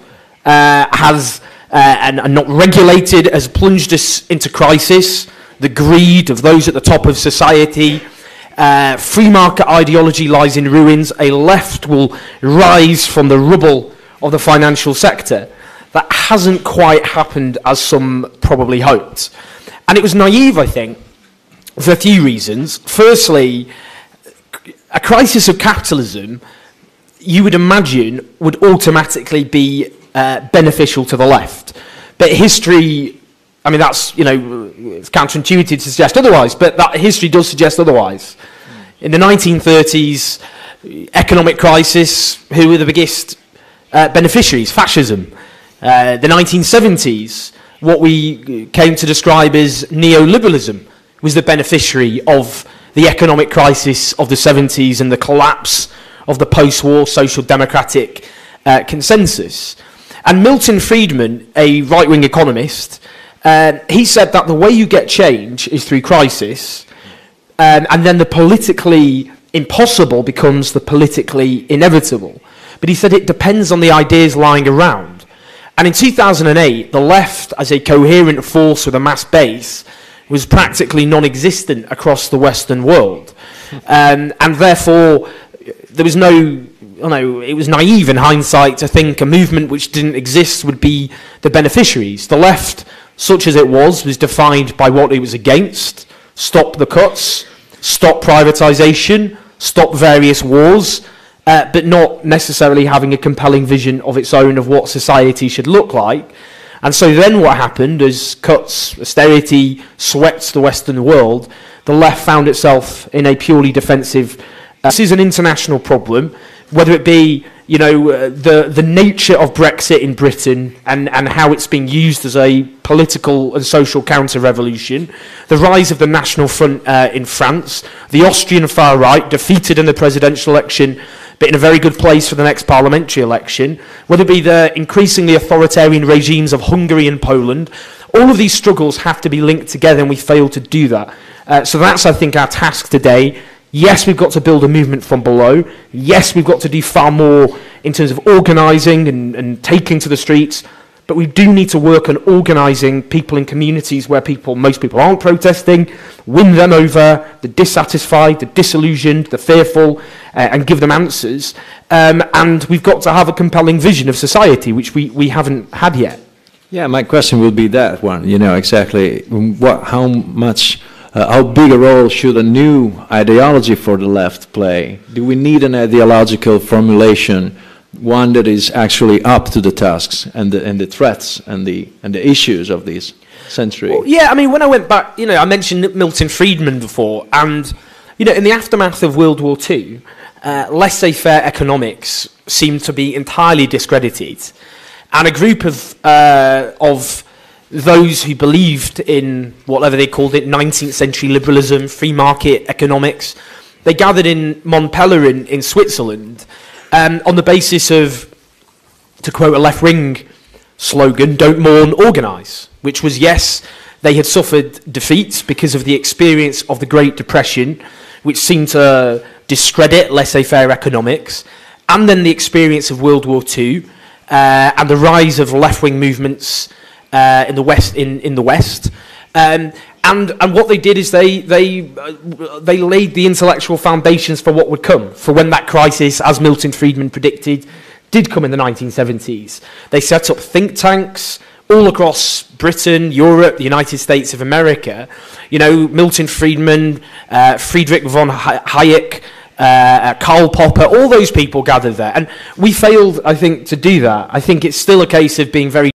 uh, has uh, and, and not regulated, has plunged us into crisis. The greed of those at the top of society, uh, free market ideology lies in ruins. A left will rise from the rubble of the financial sector. That hasn't quite happened as some probably hoped. And it was naive, I think, for a few reasons. Firstly, a crisis of capitalism, you would imagine, would automatically be uh, beneficial to the left. But history, I mean, that's, you know, it's counterintuitive to suggest otherwise, but that history does suggest otherwise. In the 1930s, economic crisis, who were the biggest uh, beneficiaries? Fascism. Uh, the 1970s, what we uh, came to describe as neoliberalism was the beneficiary of the economic crisis of the 70s and the collapse of the post-war social democratic uh, consensus. And Milton Friedman, a right-wing economist, uh, he said that the way you get change is through crisis, um, and then the politically impossible becomes the politically inevitable. But he said it depends on the ideas lying around. And in 2008, the left, as a coherent force with a mass base, was practically non existent across the Western world. Um, and therefore, there was no, you know, it was naive in hindsight to think a movement which didn't exist would be the beneficiaries. The left, such as it was, was defined by what it was against stop the cuts, stop privatisation, stop various wars, uh, but not necessarily having a compelling vision of its own of what society should look like. And so then what happened as cuts, austerity swept the Western world, the left found itself in a purely defensive. Uh, this is an international problem whether it be you know uh, the the nature of Brexit in Britain and and how it's being used as a political and social counter revolution, the rise of the National Front uh, in France, the Austrian far right defeated in the presidential election. But in a very good place for the next parliamentary election, whether it be the increasingly authoritarian regimes of Hungary and Poland, all of these struggles have to be linked together, and we fail to do that. Uh, so that's, I think, our task today Yes, we've got to build a movement from below. Yes, we've got to do far more in terms of organising and, and taking to the streets. But we do need to work on organising people in communities where people, most people aren't protesting, win them over, the dissatisfied, the disillusioned, the fearful, uh, and give them answers. Um, and we've got to have a compelling vision of society, which we, we haven't had yet. Yeah, my question will be that one, you know, exactly. What, how much, uh, how big a role should a new ideology for the left play? Do we need an ideological formulation one that is actually up to the tasks and the, and the threats and the, and the issues of this century. Well, yeah, I mean, when I went back, you know, I mentioned Milton Friedman before, and, you know, in the aftermath of World War II, uh, laissez faire economics seemed to be entirely discredited. And a group of, uh, of those who believed in whatever they called it 19th century liberalism, free market economics, they gathered in Mont Pelerin in, in Switzerland um, on the basis of, to quote a left wing slogan, don't mourn, organise, which was yes, they had suffered defeats because of the experience of the Great Depression, which seemed to discredit laissez faire economics, and then the experience of World War II uh, and the rise of left wing movements uh, in, the West, in, in the West. Um, and, and what they did is they, they, uh, they laid the intellectual foundations for what would come, for when that crisis, as Milton Friedman predicted, did come in the 1970s. They set up think tanks all across Britain, Europe, the United States of America. You know, Milton Friedman, uh, Friedrich von Hayek, uh, Karl Popper, all those people gathered there. And we failed, I think, to do that. I think it's still a case of being very